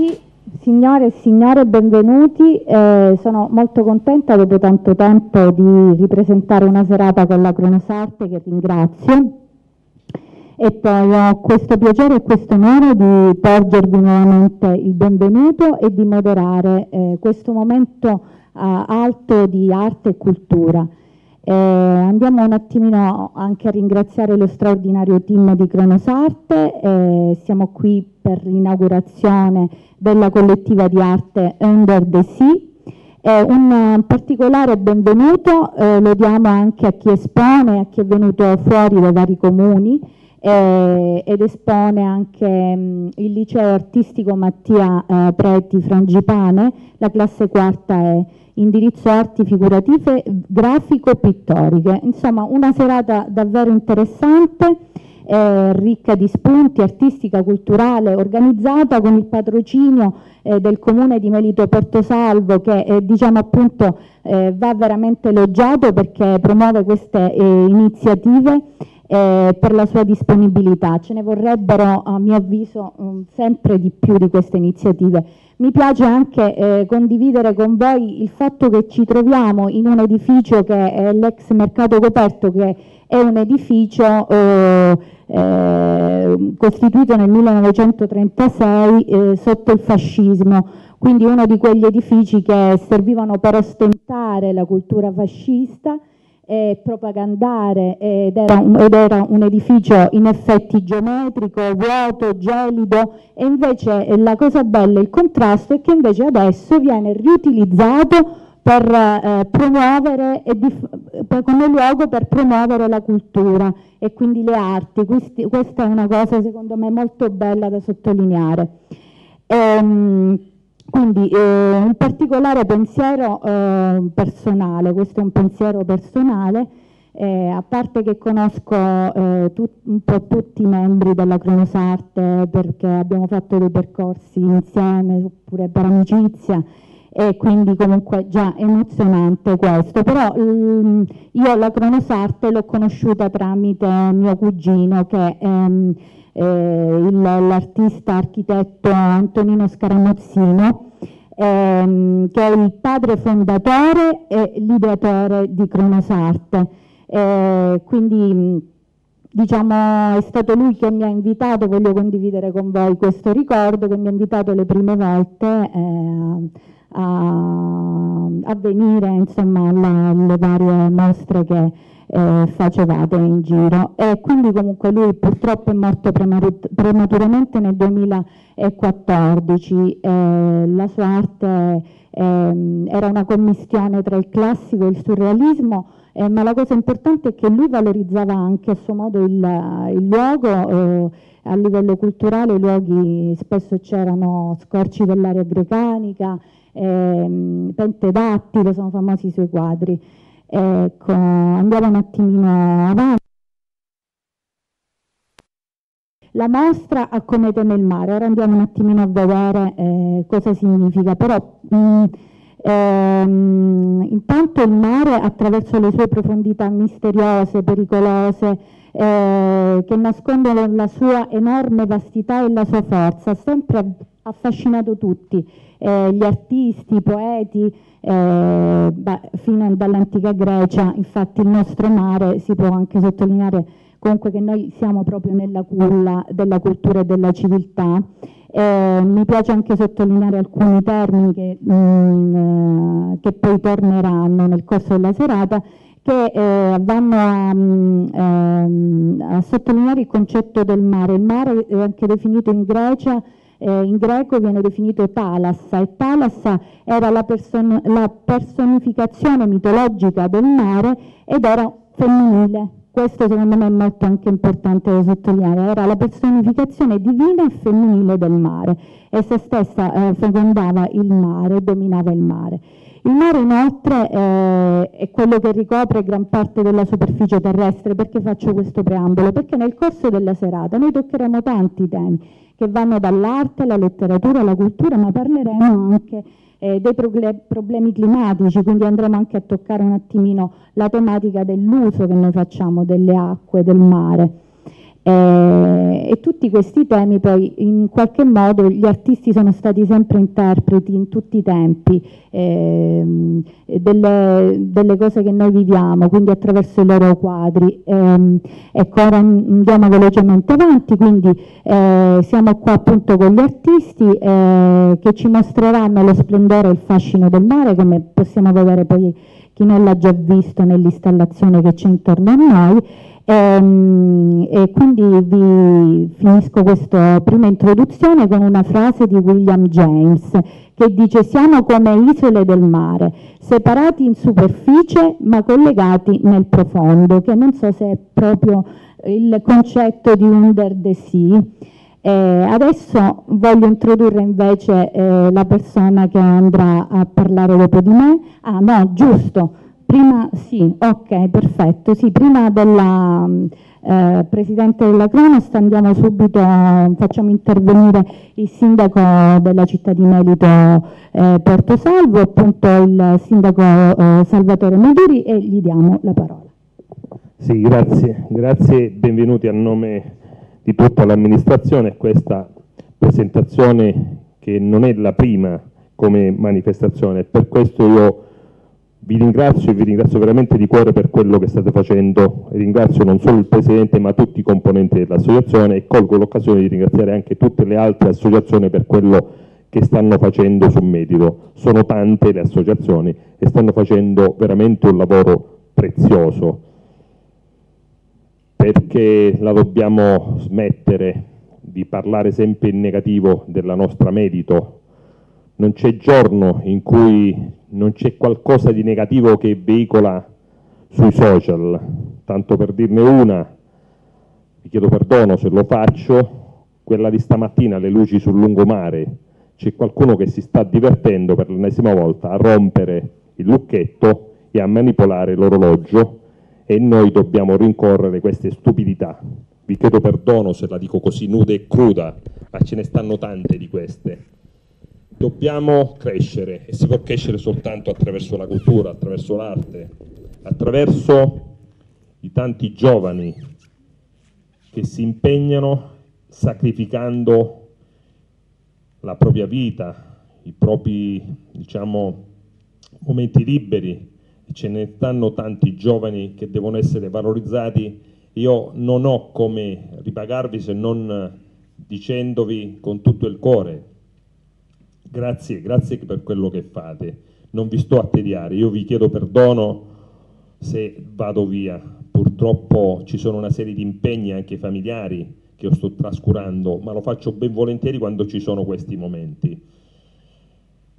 Eccoci, signore e signore, benvenuti. Eh, sono molto contenta dopo tanto tempo di ripresentare una serata con la Cronosarte che ringrazio e poi ho questo piacere e questo onore di porgervi nuovamente il benvenuto e di moderare eh, questo momento eh, alto di arte e cultura. Eh, andiamo un attimino anche a ringraziare lo straordinario team di Cronosarte, eh, siamo qui per l'inaugurazione della collettiva di arte Under the Sea. Eh, un particolare benvenuto eh, lo diamo anche a chi espone, a chi è venuto fuori dai vari comuni eh, ed espone anche mh, il liceo artistico Mattia eh, Preti Frangipane, la classe quarta è indirizzo arti figurative grafico-pittoriche. Insomma, una serata davvero interessante, eh, ricca di spunti, artistica, culturale, organizzata con il patrocinio eh, del comune di Melito Portosalvo che eh, diciamo appunto eh, va veramente elogiato perché promuove queste eh, iniziative eh, per la sua disponibilità. Ce ne vorrebbero a mio avviso um, sempre di più di queste iniziative. Mi piace anche eh, condividere con voi il fatto che ci troviamo in un edificio che è l'ex mercato coperto, che è un edificio eh, eh, costituito nel 1936 eh, sotto il fascismo, quindi uno di quegli edifici che servivano per ostentare la cultura fascista e propagandare ed era, un, ed era, un, edificio in effetti geometrico, vuoto, gelido e invece la cosa bella, il contrasto è che invece adesso viene riutilizzato per eh, promuovere e per, come luogo per promuovere la cultura e quindi le arti. Questi, questa è una cosa secondo me molto bella da sottolineare. Ehm, quindi eh, un particolare pensiero eh, personale, questo è un pensiero personale, eh, a parte che conosco eh, tut, un po' tutti i membri della Cronosarte perché abbiamo fatto dei percorsi insieme oppure per amicizia e quindi comunque già emozionante questo, però mm, io la Cronosarte l'ho conosciuta tramite mio cugino che ehm, eh, l'artista architetto Antonino Scaramuzzino, ehm, che è il padre fondatore e l'ideatore di Cronosarte. Eh, quindi diciamo è stato lui che mi ha invitato, voglio condividere con voi questo ricordo, che mi ha invitato le prime volte eh, a, a, venire insomma alle varie mostre che eh, facevate in giro. E quindi comunque lui purtroppo è morto prematuramente nel 2014 eh, la sua arte eh, era una commistione tra il classico e il surrealismo eh, ma la cosa importante è che lui valorizzava anche a suo modo il, il luogo eh, a livello culturale i luoghi spesso c'erano scorci dell'area grecanica ehm, Pente Dattilo sono famosi i suoi quadri. Ecco, andiamo un attimino avanti. La mostra a Comete nel mare, ora andiamo un attimino a vedere eh, cosa significa, però mh, mm, ehm, intanto il mare attraverso le sue profondità misteriose, pericolose, eh, che nascondono la sua enorme vastità e la sua forza, sempre affascinato tutti, eh, gli artisti, i poeti, eh, beh, fino dall'antica Grecia, infatti il nostro mare si può anche sottolineare comunque che noi siamo proprio nella culla della cultura e della civiltà. Eh, mi piace anche sottolineare alcuni termini che, mh, mm, che poi torneranno nel corso della serata che eh, vanno a, mh, ehm, a, sottolineare il concetto del mare. Il mare è anche definito in Grecia eh, in greco viene definito Thalassa e Thalassa era la, person la personificazione mitologica del mare ed era femminile. Questo secondo me è molto anche importante da sottolineare, era la personificazione divina e femminile del mare e se stessa eh, fecondava il mare, dominava il mare. Il mare inoltre eh, è quello che ricopre gran parte della superficie terrestre, perché faccio questo preambolo? Perché nel corso della serata noi toccheremo tanti temi che vanno dall'arte alla letteratura alla cultura, ma parleremo anche eh, dei problemi climatici, quindi andremo anche a toccare un attimino la tematica dell'uso che noi facciamo delle acque, del mare. Eh, e tutti questi temi poi in qualche modo gli artisti sono stati sempre interpreti in tutti i tempi ehm, delle, delle, cose che noi viviamo, quindi attraverso i loro quadri. Ehm, ecco, ora andiamo velocemente avanti, quindi eh, siamo qua appunto con gli artisti eh, che ci mostreranno lo splendore e il fascino del mare, come possiamo vedere poi l'ha già visto nell'installazione che c'è intorno a noi e, ehm, e quindi vi finisco questa prima introduzione con una frase di William James che dice siamo come isole del mare, separati in superficie ma collegati nel profondo, che non so se è proprio il concetto di Under the Sea. Eh, adesso voglio introdurre invece eh, la persona che andrà a parlare dopo di me. Ah no, giusto, Prima, sì, ok, perfetto. Sì, prima della eh, Presidente della Cronost andiamo subito, facciamo intervenire il Sindaco della città di Melito eh, Porto Salvo, appunto il Sindaco eh, Salvatore Meduri e gli diamo la parola. Sì, grazie, grazie benvenuti a nome di tutta l'amministrazione a questa presentazione che non è la prima come manifestazione, per questo io vi ringrazio e vi ringrazio veramente di cuore per quello che state facendo. Ringrazio non solo il Presidente ma tutti i componenti dell'associazione e colgo l'occasione di ringraziare anche tutte le altre associazioni per quello che stanno facendo su Medito. Sono tante le associazioni e stanno facendo veramente un lavoro prezioso perché la dobbiamo smettere di parlare sempre in negativo della nostra Medito. Non c'è giorno in cui non c'è qualcosa di negativo che veicola sui social. Tanto per dirne una, vi chiedo perdono se lo faccio, quella di stamattina, le luci sul lungomare, c'è qualcuno che si sta divertendo per l'ennesima volta a rompere il lucchetto e a manipolare l'orologio e noi dobbiamo rincorrere queste stupidità. Vi chiedo perdono se la dico così nuda e cruda, ma ce ne stanno tante di queste dobbiamo crescere e si può crescere soltanto attraverso la cultura, attraverso l'arte, attraverso i tanti giovani che si impegnano sacrificando la propria vita, i propri diciamo, momenti liberi, ce ne stanno tanti giovani che devono essere valorizzati. Io non ho come ripagarvi se non dicendovi con tutto il cuore Grazie, grazie per quello che fate. Non vi sto a tediare, io vi chiedo perdono se vado via. Purtroppo ci sono una serie di impegni anche familiari che io sto trascurando, ma lo faccio ben volentieri quando ci sono questi momenti.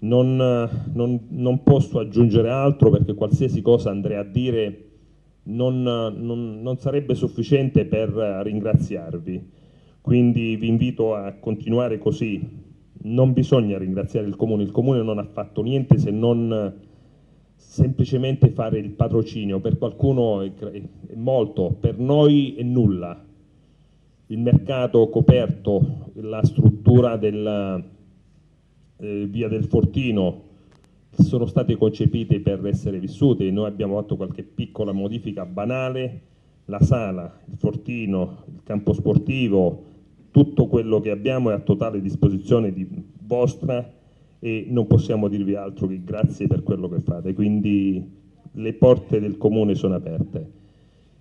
Non, non, non posso aggiungere altro perché qualsiasi cosa andrei a dire non, non sarebbe sufficiente per ringraziarvi. Quindi vi invito a continuare così, non bisogna ringraziare il Comune, il Comune non ha fatto niente se non semplicemente fare il patrocinio, per qualcuno è, è molto, per noi è nulla. Il mercato coperto, la struttura della eh, via del Fortino sono state concepite per essere vissute, noi abbiamo fatto qualche piccola modifica banale, la sala, il fortino, il campo sportivo, tutto quello che abbiamo è a totale disposizione di vostra e non possiamo dirvi altro che grazie per quello che fate, quindi le porte del comune sono aperte.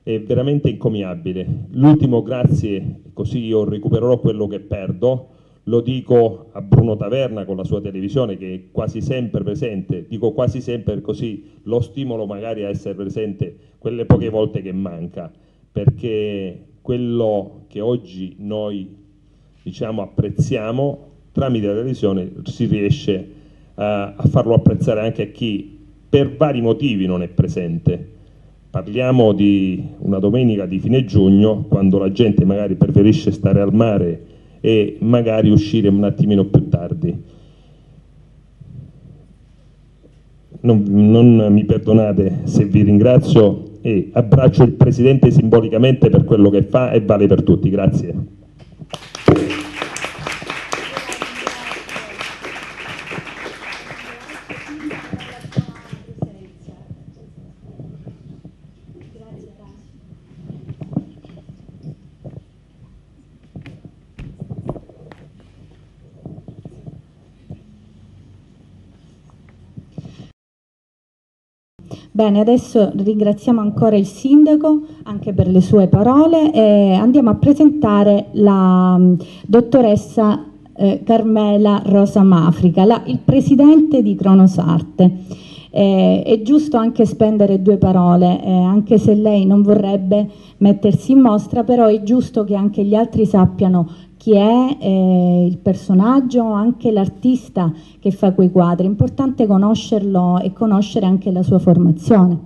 È veramente incommiabile. L'ultimo grazie, così io recupererò quello che perdo, lo dico a Bruno Taverna con la sua televisione che è quasi sempre presente, dico quasi sempre così lo stimolo magari a essere presente quelle poche volte che manca, perché quello che oggi noi diciamo, apprezziamo, tramite la televisione si riesce uh, a farlo apprezzare anche a chi per vari motivi non è presente. Parliamo di una domenica di fine giugno, quando la gente magari preferisce stare al mare e magari uscire un attimino più tardi. Non, non mi perdonate se vi ringrazio e abbraccio il Presidente simbolicamente per quello che fa e vale per tutti. Grazie. Bene, adesso ringraziamo ancora il sindaco anche per le sue parole e andiamo a presentare la um, dottoressa eh, Carmela Rosa Mafrica, la, il presidente di Cronosarte. Eh, è giusto anche spendere due parole, eh, anche se lei non vorrebbe mettersi in mostra, però è giusto che anche gli altri sappiano chi è eh, il personaggio, anche l'artista che fa quei quadri. È importante conoscerlo e conoscere anche la sua formazione.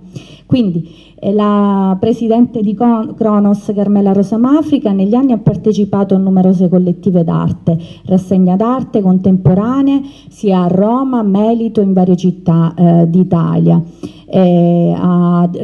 Quindi eh, la presidente di Cronos, Carmela Rosamafrica, negli anni ha partecipato a numerose collettive d'arte, rassegna d'arte contemporanee sia a Roma, Melito, in varie città eh, d'Italia eh,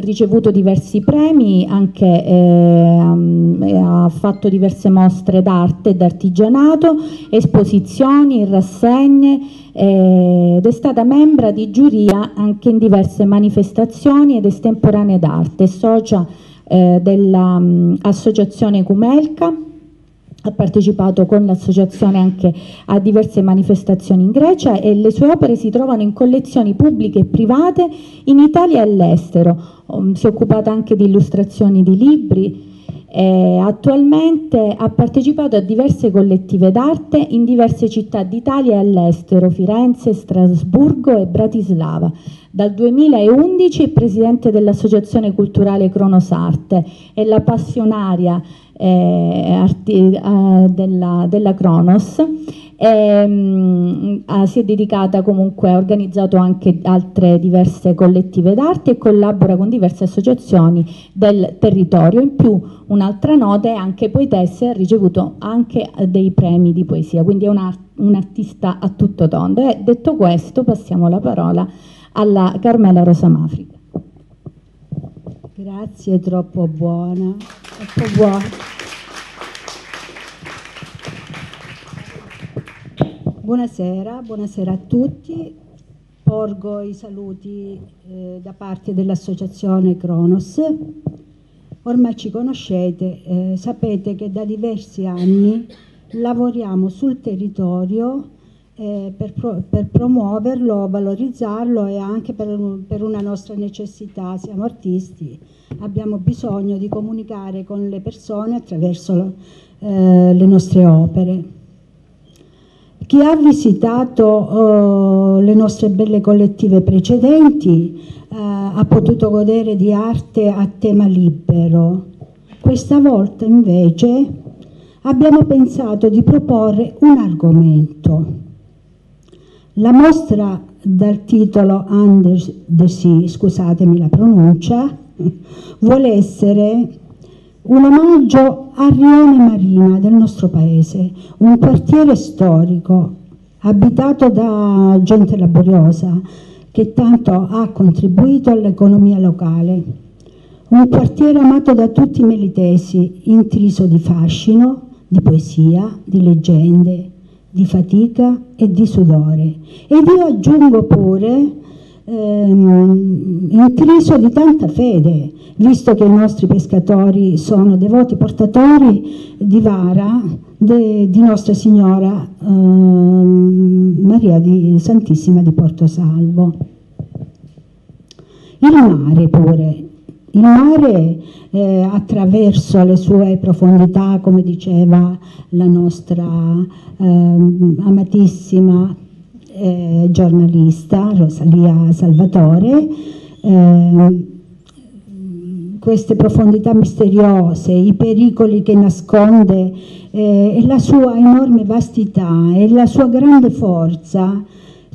ricevuto diversi premi, anche, eh, ha fatto diverse mostre d'arte e d'artigianato, esposizioni, rassegne eh, ed è stata membra di giuria anche in diverse manifestazioni ed estemporanee d'arte, socia eh, dell'associazione mm, Cumelca ha partecipato con l'associazione anche a diverse manifestazioni in Grecia e le sue opere si trovano in collezioni pubbliche e private in Italia e all'estero. Um, si è occupata anche di illustrazioni di libri. Eh, attualmente ha partecipato a diverse collettive d'arte in diverse città d'Italia e all'estero, Firenze, Strasburgo e Bratislava. Dal 2011 è presidente dell'Associazione Culturale Cronosarte, è la passionaria arti, eh, della, della, Cronos e, mh, mm, si è dedicata comunque, ha organizzato anche altre diverse collettive d'arte e collabora con diverse associazioni del territorio. In più un'altra nota è anche poetessa e ha ricevuto anche dei premi di poesia, quindi è un, a tutto tondo. E detto questo passiamo la parola alla Carmela Rosamafrica. Grazie, troppo buona. Troppo buona. Buonasera, buonasera a tutti. Porgo i saluti eh, da parte dell'associazione Cronos. Ormai ci conoscete, eh, sapete che da diversi anni lavoriamo sul territorio eh, per, pro per, promuoverlo, valorizzarlo e anche per, per, una nostra necessità. Siamo artisti, abbiamo bisogno di comunicare con le persone attraverso eh, le nostre opere. Chi ha visitato eh, le nostre belle collettive precedenti eh, ha potuto godere di arte a tema libero. Questa volta invece abbiamo pensato di proporre un argomento la mostra dal titolo Under the Sea, scusatemi la pronuncia, vuole essere un omaggio a Rione Marina del nostro paese, un quartiere storico abitato da gente laboriosa che tanto ha contribuito all'economia locale. Un quartiere amato da tutti i melitesi, intriso di fascino, di poesia, di leggende, di fatica e di sudore. Ed io aggiungo pure ehm, intriso di tanta fede, visto che i nostri pescatori sono devoti portatori di vara de, di Nostra Signora ehm, Maria di, Santissima di Porto Salvo. Il mare pure, il mare eh, attraverso le sue profondità, come diceva la nostra eh, amatissima eh, giornalista Rosalia Salvatore, eh, queste profondità misteriose, i pericoli che nasconde eh, e la sua enorme vastità e la sua grande forza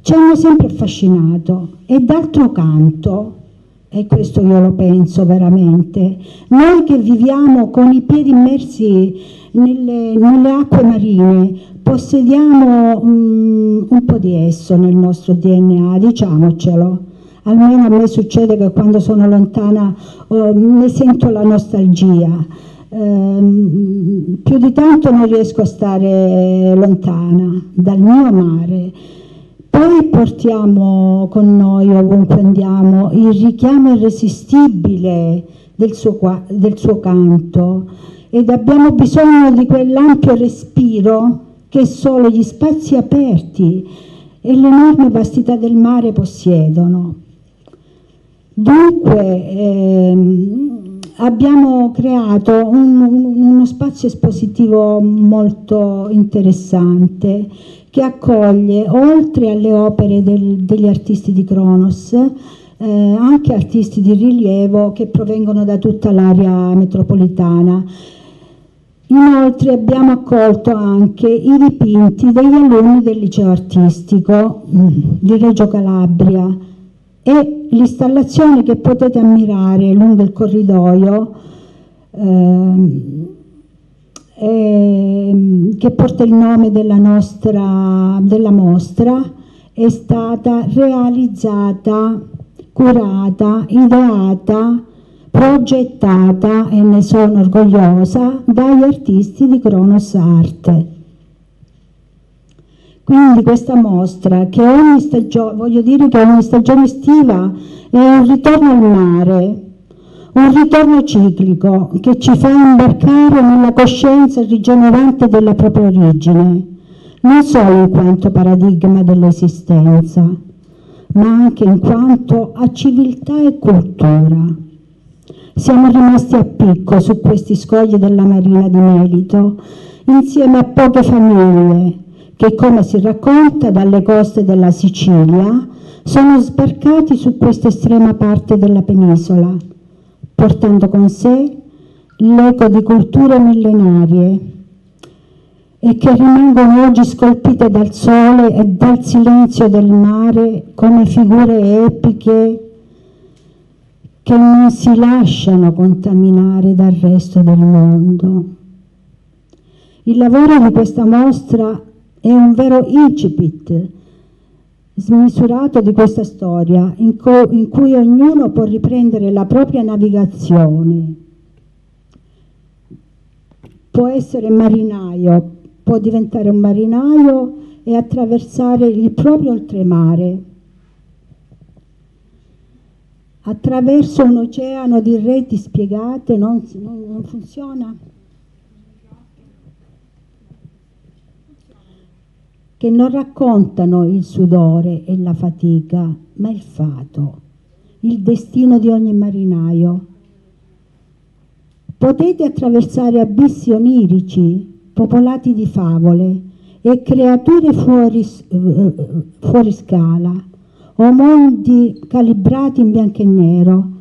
ci hanno sempre affascinato. E d'altro canto e questo io lo penso veramente, noi che viviamo con i piedi immersi nelle, nelle acque marine, possediamo um, un po' di esso nel nostro DNA, diciamocelo. Almeno a me succede che quando sono lontana oh, ne sento la nostalgia. Um, più di tanto non riesco a stare lontana dal mio mare poi portiamo con noi ovunque andiamo il richiamo irresistibile del suo, del suo canto ed abbiamo bisogno di quell'ampio respiro che solo gli spazi aperti e l'enorme vastità del mare possiedono. Dunque ehm, abbiamo creato un, uno spazio espositivo molto interessante che accoglie oltre alle opere del, degli artisti di Kronos eh, anche artisti di rilievo che provengono da tutta l'area metropolitana. Inoltre abbiamo accolto anche i dipinti degli alunni del liceo artistico mm, di Reggio Calabria e l'installazione che potete ammirare lungo il corridoio eh, eh, che porta il nome della nostra della mostra è stata realizzata curata, ideata, progettata, e ne sono orgogliosa, dagli artisti di Cronos Arte. Quindi questa mostra, che ogni stagione, voglio dire che ogni stagione estiva è un ritorno al mare, un ritorno ciclico che ci fa imbarcare nella coscienza rigenerante della propria origine, non solo in quanto paradigma dell'esistenza, ma anche in quanto a civiltà e cultura. Siamo rimasti a picco su questi scogli della Marina di Melito, insieme a poche famiglie che, come si racconta dalle coste della Sicilia, sono sbarcati su questa estrema parte della penisola, portando con sé l'eco di culture millenarie e che rimangono oggi scolpite dal sole e dal silenzio del mare come figure epiche che non si lasciano contaminare dal resto del mondo. Il lavoro di questa mostra è un vero incipit smisurato di questa storia in, in cui ognuno può riprendere la propria navigazione. Può essere marinaio, può diventare un marinaio e attraversare il proprio oltremare attraverso un oceano di reti spiegate non, non, non funziona? Che non raccontano il sudore e la fatica, ma il fato, il destino di ogni marinaio. Potete attraversare abissi onirici popolati di favole e creature fuori, eh, fuori scala, o mondi calibrati in bianco e nero,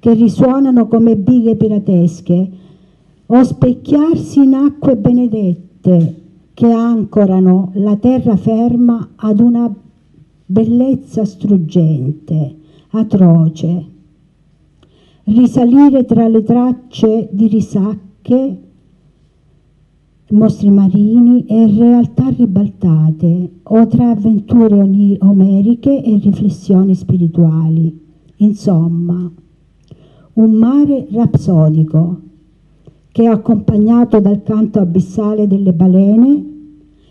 che risuonano come bighe piratesche, o specchiarsi in acque benedette che ancorano la terra ferma ad una bellezza struggente, atroce, risalire tra le tracce di risacche mostri marini e realtà ribaltate o tra avventure omeriche e riflessioni spirituali. Insomma, un mare rapsodico che accompagnato dal canto abissale delle balene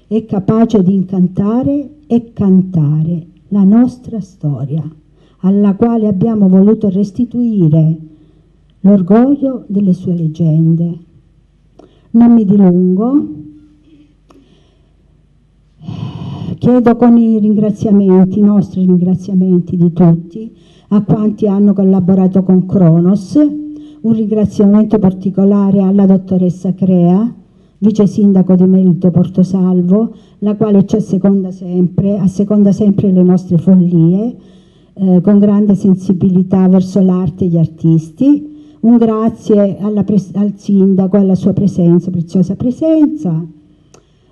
è capace di incantare e cantare la nostra storia, alla quale abbiamo voluto restituire l'orgoglio delle sue leggende non mi dilungo. Chiedo con i ringraziamenti, i nostri ringraziamenti di tutti, a quanti hanno collaborato con Cronos, un ringraziamento particolare alla dottoressa Crea, vice sindaco di Merito Portosalvo, la quale ci asseconda sempre, asseconda sempre le nostre follie, eh, con grande sensibilità verso l'arte e gli artisti, un grazie al sindaco, alla sua presenza, preziosa presenza,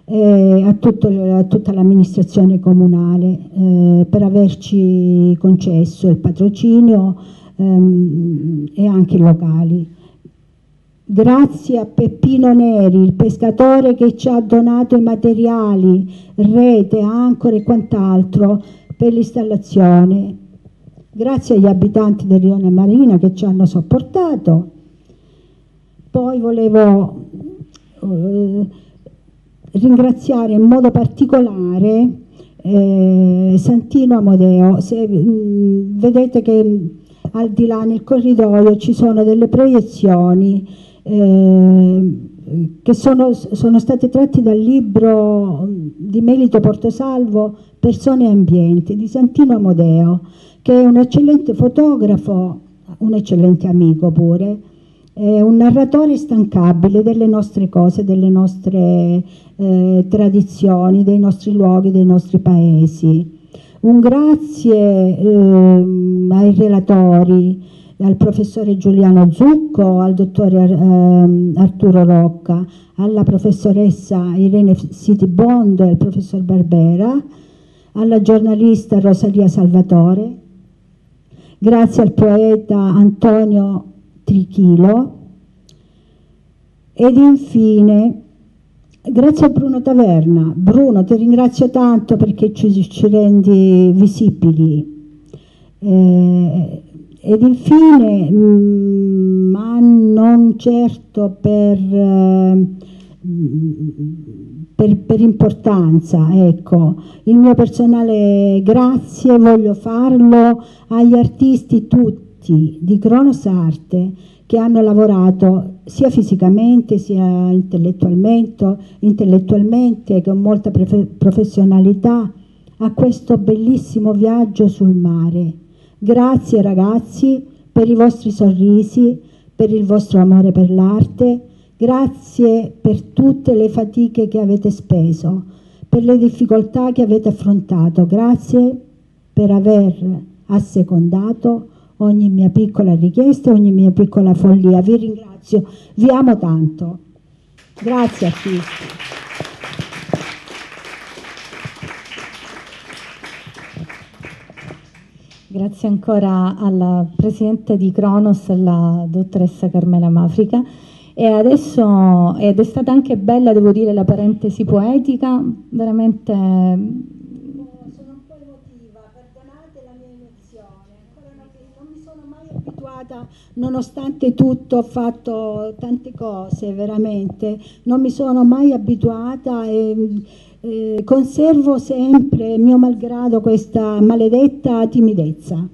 eh, a, tutto, a, tutta l'amministrazione comunale eh, per averci concesso il patrocinio ehm, e anche locali. Grazie a Peppino Neri, il pescatore che ci ha donato i materiali, rete, ancore e quant'altro per l'installazione grazie agli abitanti del Rione Marina che ci hanno sopportato. Poi volevo eh, ringraziare in modo particolare eh, Santino Amodeo. Se, mh, mm, vedete che al di là nel corridoio ci sono delle proiezioni eh, che sono, sono, state tratte dal libro di Melito Portosalvo Persone e Ambienti di Santino Amodeo che è un eccellente fotografo, un eccellente amico pure, è un narratore instancabile delle nostre cose, delle nostre eh, tradizioni, dei nostri luoghi, dei nostri paesi. Un grazie eh, ai relatori, al professore Giuliano Zucco, al dottore eh, Arturo Rocca, alla professoressa Irene Sitibond e al professor Barbera, alla giornalista Rosalia Salvatore, grazie al poeta Antonio Trichilo ed infine grazie a Bruno Taverna. Bruno ti ringrazio tanto perché ci, ci rendi visibili. Eh, ed infine, mh, mm, ma non certo per, eh, per, per, importanza, ecco, il mio personale grazie voglio farlo agli artisti tutti di Cronos Arte che hanno lavorato sia fisicamente sia intellettualmente, intellettualmente con molta professionalità a questo bellissimo viaggio sul mare. Grazie ragazzi per i vostri sorrisi, per il vostro amore per l'arte, grazie per tutte le fatiche che avete speso, per le difficoltà che avete affrontato, grazie per aver assecondato ogni mia piccola richiesta, ogni mia piccola follia. Vi ringrazio, vi amo tanto. Grazie artisti. Grazie ancora alla Presidente di Cronos, la dottoressa Carmela Mafrica. E adesso, ed è stata anche bella, devo dire, la parentesi poetica, veramente... Sono un po' emotiva, perdonate la mia emozione, non mi sono mai abituata, nonostante tutto ho fatto tante cose, veramente, non mi sono mai abituata e eh, conservo sempre, mio malgrado, questa maledetta timidezza.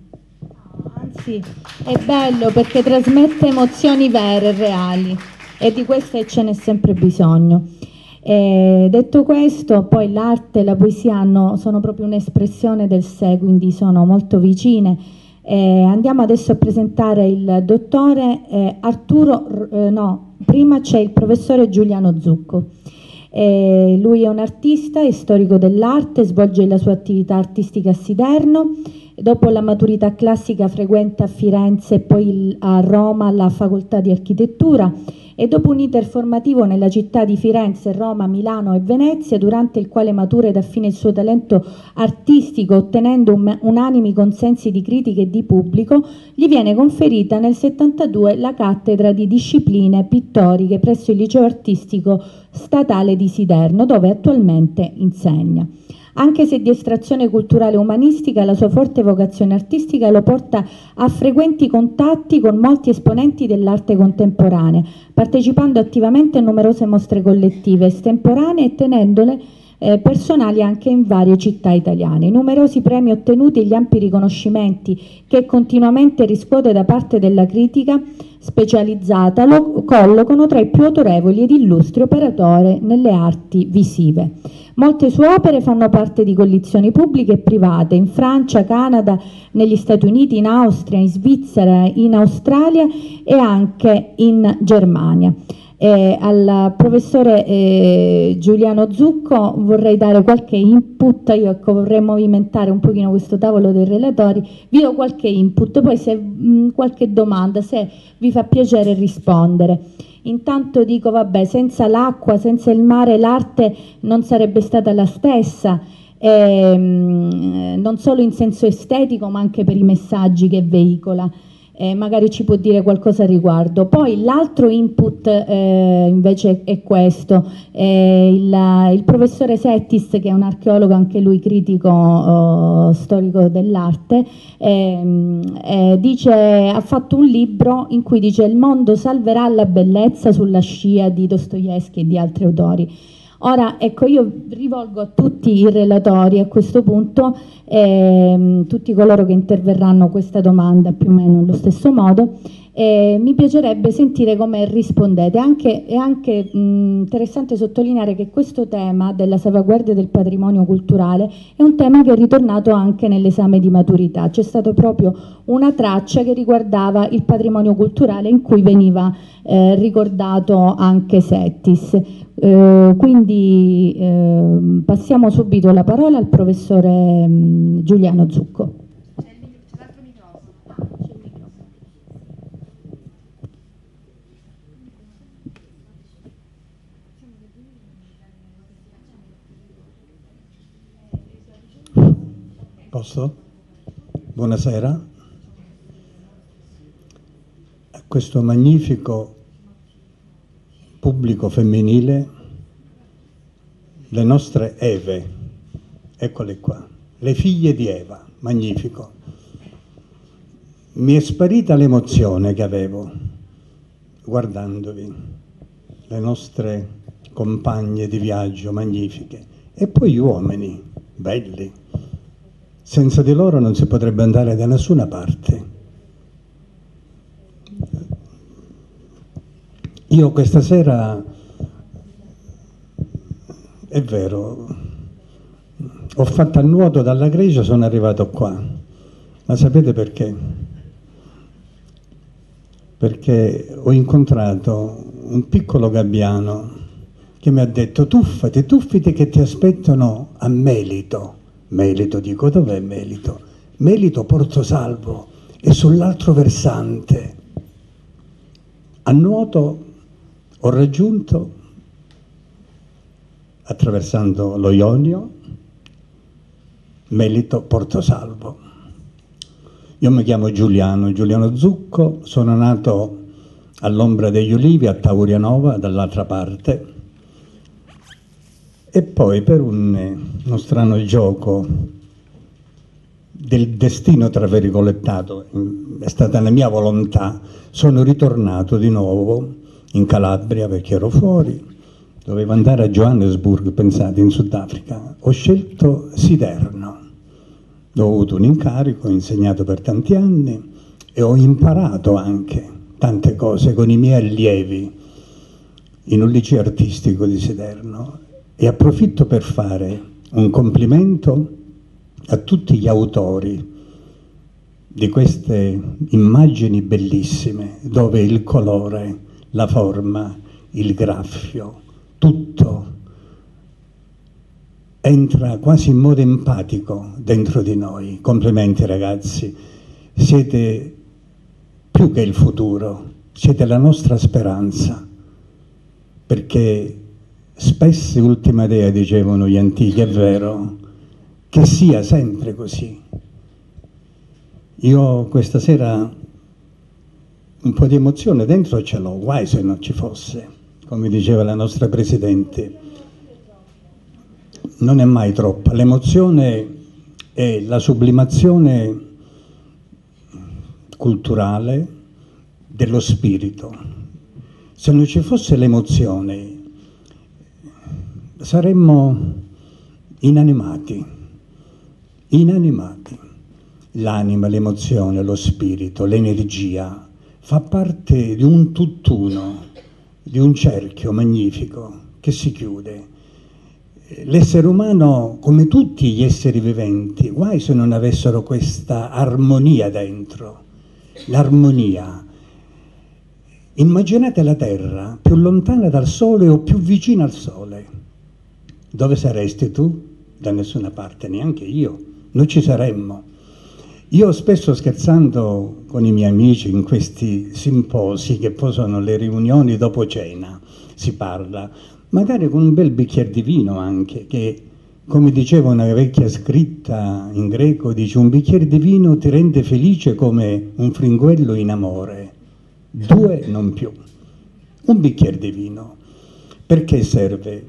Anzi, è bello perché trasmette emozioni vere e reali e di queste ce n'è sempre bisogno. E detto questo, poi l'arte e la poesia hanno, sono proprio un'espressione del sé, quindi sono molto vicine. Eh, andiamo adesso a presentare il dottore eh, Arturo, eh, no, prima c'è il professore Giuliano Zucco. Eh, lui è un artista, è storico dell'arte, svolge la sua attività artistica a Siderno, dopo la maturità classica frequenta Firenze e poi a Roma la facoltà di architettura e dopo un iter formativo nella città di Firenze, Roma, Milano e Venezia, durante il quale matura ed affine il suo talento artistico, ottenendo un, unanimi consensi di critica e di pubblico, gli viene conferita nel 72 la cattedra di discipline pittoriche presso il liceo artistico statale di Siderno, dove attualmente insegna. Anche se di estrazione culturale umanistica, la sua forte vocazione artistica lo porta a frequenti contatti con molti esponenti dell'arte contemporanea, partecipando attivamente a numerose mostre collettive estemporanee e tenendole eh, personali anche in varie città italiane. I numerosi premi ottenuti e gli ampi riconoscimenti che continuamente riscuote da parte della critica specializzata lo collocano tra i più autorevoli ed illustri operatori nelle arti visive. Molte sue opere fanno parte di collezioni pubbliche e private in Francia, Canada, negli Stati Uniti, in Austria, in Svizzera, in Australia e anche in Germania. Eh, al professore eh, Giuliano Zucco vorrei dare qualche input, io ecco, vorrei movimentare un pochino questo tavolo dei relatori, vi do qualche input, poi se mh, qualche domanda, se vi fa piacere rispondere. Intanto dico, vabbè, senza l'acqua, senza il mare, l'arte non sarebbe stata la stessa, ehm, non solo in senso estetico, ma anche per i messaggi che veicola eh, magari ci può dire qualcosa al riguardo. Poi l'altro input eh, invece è questo, eh, il, il, professore Settis che è un archeologo anche lui critico oh, storico dell'arte, ehm, eh, ha fatto un libro in cui dice il mondo salverà la bellezza sulla scia di Dostoevsky e di altri autori. Ora, ecco, io rivolgo a tutti i relatori a questo punto, ehm, tutti coloro che interverranno questa domanda più o meno allo stesso modo, e mi piacerebbe sentire come rispondete. Anche, è anche mh, interessante sottolineare che questo tema della salvaguardia del patrimonio culturale è un tema che è ritornato anche nell'esame di maturità. C'è stata proprio una traccia che riguardava il patrimonio culturale in cui veniva eh, ricordato anche Settis. Eh, quindi eh, passiamo subito la parola al professore mh, Giuliano Zucco. Posso? Buonasera. A questo magnifico pubblico femminile, le nostre Eve, eccole qua, le figlie di Eva, magnifico. Mi è sparita l'emozione che avevo guardandovi, le nostre compagne di viaggio magnifiche, e poi gli uomini, belli senza di loro non si potrebbe andare da nessuna parte. Io questa sera, è vero, ho fatto a nuoto dalla Grecia, sono arrivato qua, ma sapete perché? Perché ho incontrato un piccolo gabbiano che mi ha detto tuffati, tuffati che ti aspettano a Melito. Melito, dico dov'è Melito? Melito Porto Salvo e sull'altro versante. A nuoto ho raggiunto, attraversando lo Ionio, Melito Porto Salvo. Io mi chiamo Giuliano, Giuliano Zucco, sono nato all'ombra degli ulivi a Taurianova, dall'altra parte, e poi per un, uno strano gioco del destino tra virgolettato, è stata la mia volontà, sono ritornato di nuovo in Calabria perché ero fuori, dovevo andare a Johannesburg, pensate, in Sudafrica. Ho scelto Siderno, ho avuto un incarico, ho insegnato per tanti anni e ho imparato anche tante cose con i miei allievi in un liceo artistico di Siderno e approfitto per fare un complimento a tutti gli autori di queste immagini bellissime dove il colore, la forma, il graffio, tutto entra quasi in modo empatico dentro di noi. Complimenti ragazzi, siete più che il futuro, siete la nostra speranza, perché Spesse ultima dea, dicevano gli antichi, è vero, che sia sempre così. Io questa sera un po' di emozione dentro ce l'ho, guai se non ci fosse, come diceva la nostra Presidente. Non è mai troppa, l'emozione è la sublimazione culturale dello spirito. Se non ci fosse l'emozione, saremmo inanimati, inanimati. L'anima, l'emozione, lo spirito, l'energia fa parte di un tutt'uno, di un cerchio magnifico che si chiude. L'essere umano, come tutti gli esseri viventi, guai se non avessero questa armonia dentro, l'armonia. Immaginate la Terra più lontana dal Sole o più vicina al Sole dove saresti tu? Da nessuna parte, neanche io. Noi ci saremmo. Io spesso scherzando con i miei amici in questi simposi, che poi sono le riunioni dopo cena, si parla, magari con un bel bicchiere di vino anche, che come diceva una vecchia scritta in greco, dice un bicchiere di vino ti rende felice come un fringuello in amore, due non più. Un bicchiere di vino. Perché serve?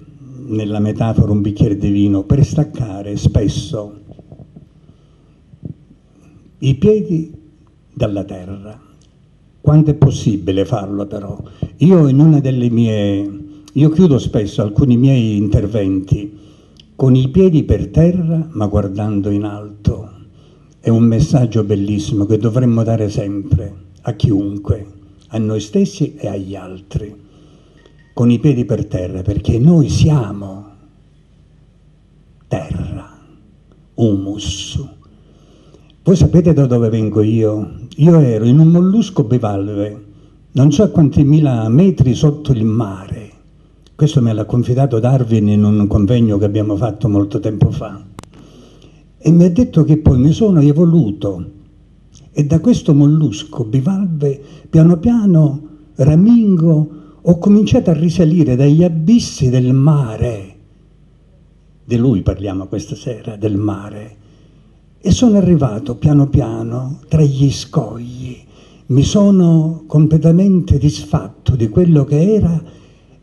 Nella metafora un bicchiere di vino per staccare spesso i piedi dalla terra. Quanto è possibile farlo però? Io in una delle mie, io chiudo spesso alcuni miei interventi con i piedi per terra ma guardando in alto. È un messaggio bellissimo che dovremmo dare sempre a chiunque, a noi stessi e agli altri, con i piedi per terra, perché noi siamo terra, humus. Voi sapete da dove vengo io? Io ero in un mollusco bivalve, non so a quanti mila metri sotto il mare. Questo me l'ha confidato Darwin in un convegno che abbiamo fatto molto tempo fa. E mi ha detto che poi mi sono evoluto e da questo mollusco bivalve piano piano ramingo ho cominciato a risalire dagli abissi del mare di lui parliamo questa sera, del mare, e sono arrivato piano piano tra gli scogli, mi sono completamente disfatto di quello che era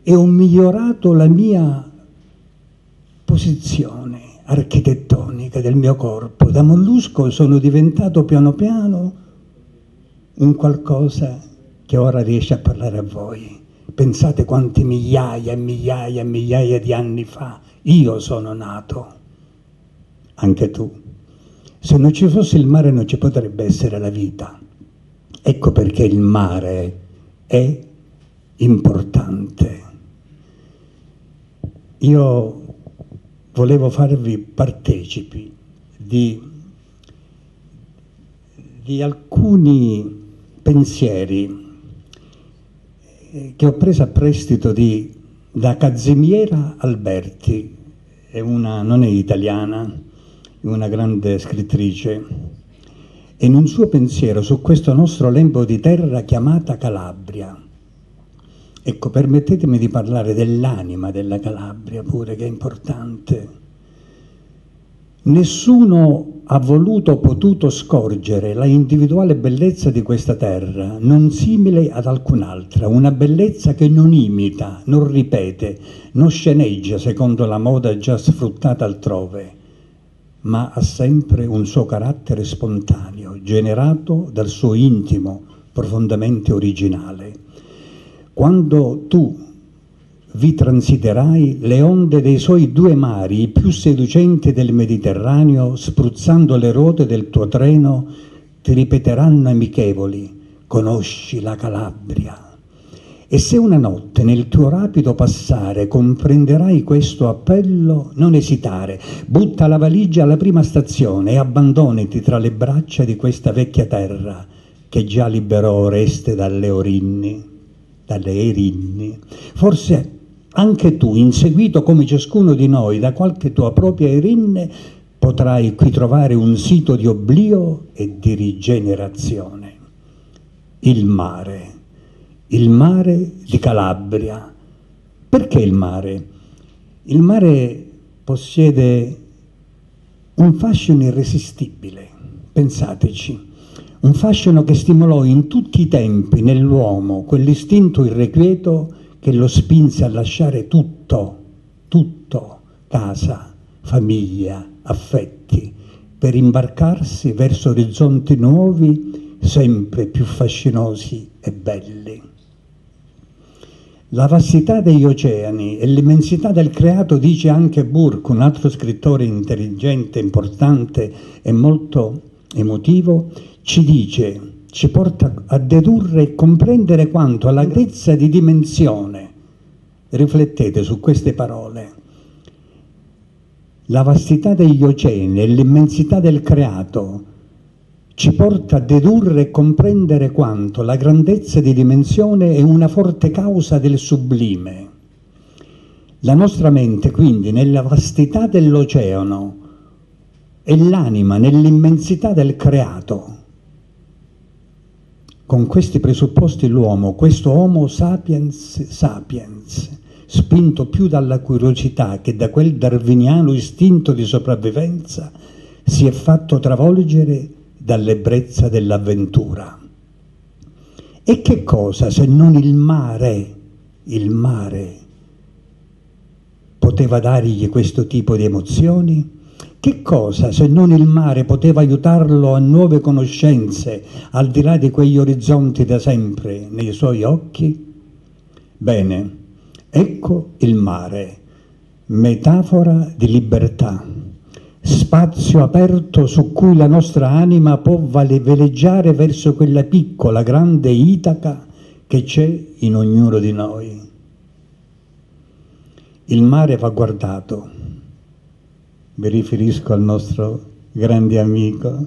e ho migliorato la mia posizione architettonica del mio corpo. Da mollusco sono diventato piano piano un qualcosa che ora riesce a parlare a voi. Pensate quanti migliaia e migliaia e migliaia di anni fa io sono nato, anche tu. Se non ci fosse il mare non ci potrebbe essere la vita. Ecco perché il mare è importante. Io volevo farvi partecipi di, di alcuni pensieri che ho preso a prestito di, da Kazimiera Alberti, è una, non è italiana, è una grande scrittrice, e in un suo pensiero su questo nostro lembo di terra chiamata Calabria. Ecco, permettetemi di parlare dell'anima della Calabria pure, che è importante. Nessuno ha voluto potuto scorgere la individuale bellezza di questa terra, non simile ad alcun'altra, una bellezza che non imita, non ripete, non sceneggia secondo la moda già sfruttata altrove, ma ha sempre un suo carattere spontaneo, generato dal suo intimo, profondamente originale. Quando tu vi transiterai le onde dei suoi due mari, i più seducenti del Mediterraneo, spruzzando le ruote del tuo treno, ti ripeteranno amichevoli, conosci la Calabria. E se una notte nel tuo rapido passare comprenderai questo appello, non esitare, butta la valigia alla prima stazione e abbandonati tra le braccia di questa vecchia terra che già liberò Oreste dalle Orinni, dalle Erinni. Forse anche tu, inseguito come ciascuno di noi da qualche tua propria erinne, potrai qui trovare un sito di oblio e di rigenerazione. Il mare, il mare di Calabria. Perché il mare? Il mare possiede un fascino irresistibile, pensateci, un fascino che stimolò in tutti i tempi nell'uomo quell'istinto irrequieto che lo spinse a lasciare tutto, tutto, casa, famiglia, affetti, per imbarcarsi verso orizzonti nuovi, sempre più fascinosi e belli. La vastità degli oceani e l'immensità del creato, dice anche Burke, un altro scrittore intelligente, importante e molto emotivo, ci dice ci porta a dedurre e comprendere quanto alla grandezza di dimensione, riflettete su queste parole, la vastità degli oceani e l'immensità del creato ci porta a dedurre e comprendere quanto la grandezza di dimensione è una forte causa del sublime. La nostra mente quindi nella vastità dell'oceano è l'anima nell'immensità del creato con questi presupposti l'uomo, questo Homo sapiens sapiens, spinto più dalla curiosità che da quel darwiniano istinto di sopravvivenza, si è fatto travolgere dall'ebbrezza dell'avventura. E che cosa se non il mare, il mare, poteva dargli questo tipo di emozioni? Che cosa se non il mare poteva aiutarlo a nuove conoscenze al di là di quegli orizzonti da sempre nei suoi occhi? Bene, ecco il mare, metafora di libertà, spazio aperto su cui la nostra anima può veleggiare verso quella piccola, grande Itaca che c'è in ognuno di noi. Il mare va guardato, mi riferisco al nostro grande amico,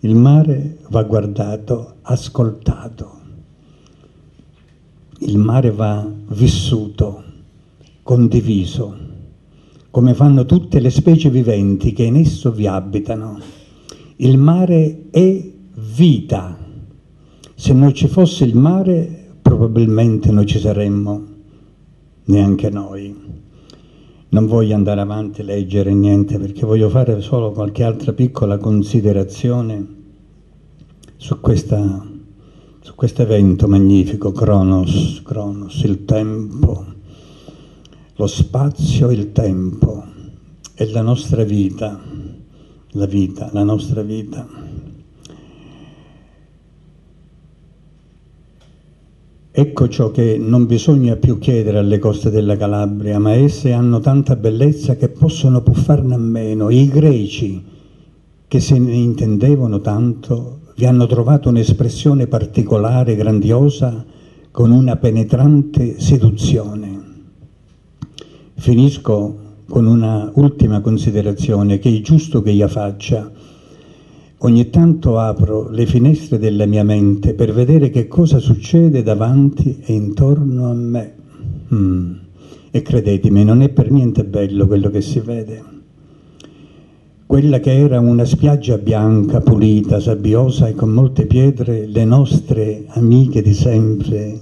il mare va guardato, ascoltato, il mare va vissuto, condiviso, come fanno tutte le specie viventi che in esso vi abitano. Il mare è vita. Se non ci fosse il mare, probabilmente non ci saremmo neanche noi. Non voglio andare avanti leggere niente perché voglio fare solo qualche altra piccola considerazione su, questa, su questo evento magnifico, Cronos, Cronos, il tempo, lo spazio, il tempo e la nostra vita, la vita, la nostra vita. Ecco ciò che non bisogna più chiedere alle coste della Calabria, ma esse hanno tanta bellezza che possono pur farne a meno. I greci, che se ne intendevano tanto, vi hanno trovato un'espressione particolare, grandiosa, con una penetrante seduzione. Finisco con una ultima considerazione che è giusto che io faccia Ogni tanto apro le finestre della mia mente per vedere che cosa succede davanti e intorno a me. Mm. E credetemi, non è per niente bello quello che si vede. Quella che era una spiaggia bianca, pulita, sabbiosa e con molte pietre, le nostre amiche di sempre,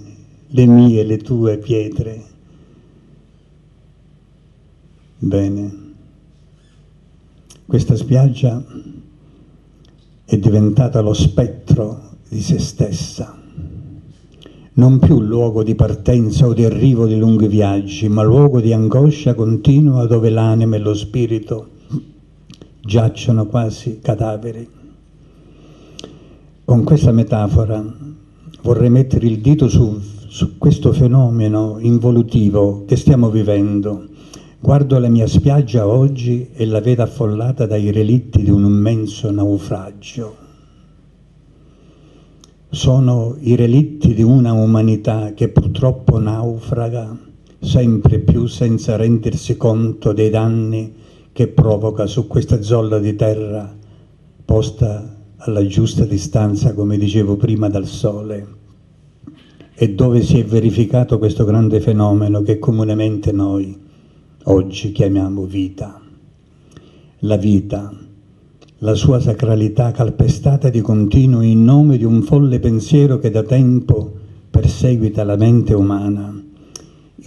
le mie, le tue pietre. Bene, questa spiaggia è diventata lo spettro di se stessa, non più luogo di partenza o di arrivo di lunghi viaggi, ma luogo di angoscia continua dove l'anima e lo spirito giacciono quasi cadaveri. Con questa metafora vorrei mettere il dito su, su questo fenomeno involutivo che stiamo vivendo Guardo la mia spiaggia oggi e la vedo affollata dai relitti di un immenso naufragio. Sono i relitti di una umanità che purtroppo naufraga sempre più senza rendersi conto dei danni che provoca su questa zolla di terra posta alla giusta distanza, come dicevo prima, dal sole e dove si è verificato questo grande fenomeno che comunemente noi oggi chiamiamo vita. La vita, la sua sacralità calpestata di continuo in nome di un folle pensiero che da tempo perseguita la mente umana.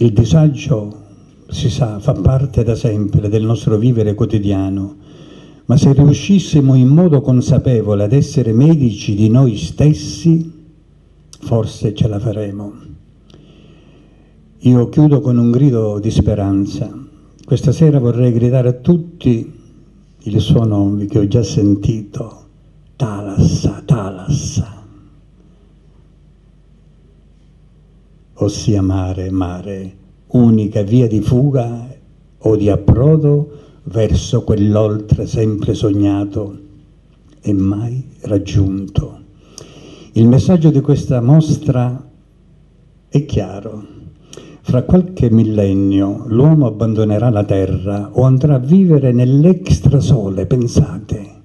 Il disagio, si sa, fa parte da sempre del nostro vivere quotidiano, ma se riuscissimo in modo consapevole ad essere medici di noi stessi, forse ce la faremo. Io chiudo con un grido di speranza. Questa sera vorrei gridare a tutti il suo nome che ho già sentito, Talassa, Talassa, ossia mare, mare, unica via di fuga o di approdo verso quell'oltre sempre sognato e mai raggiunto. Il messaggio di questa mostra è chiaro fra qualche millennio l'uomo abbandonerà la terra o andrà a vivere nell'extrasole, pensate.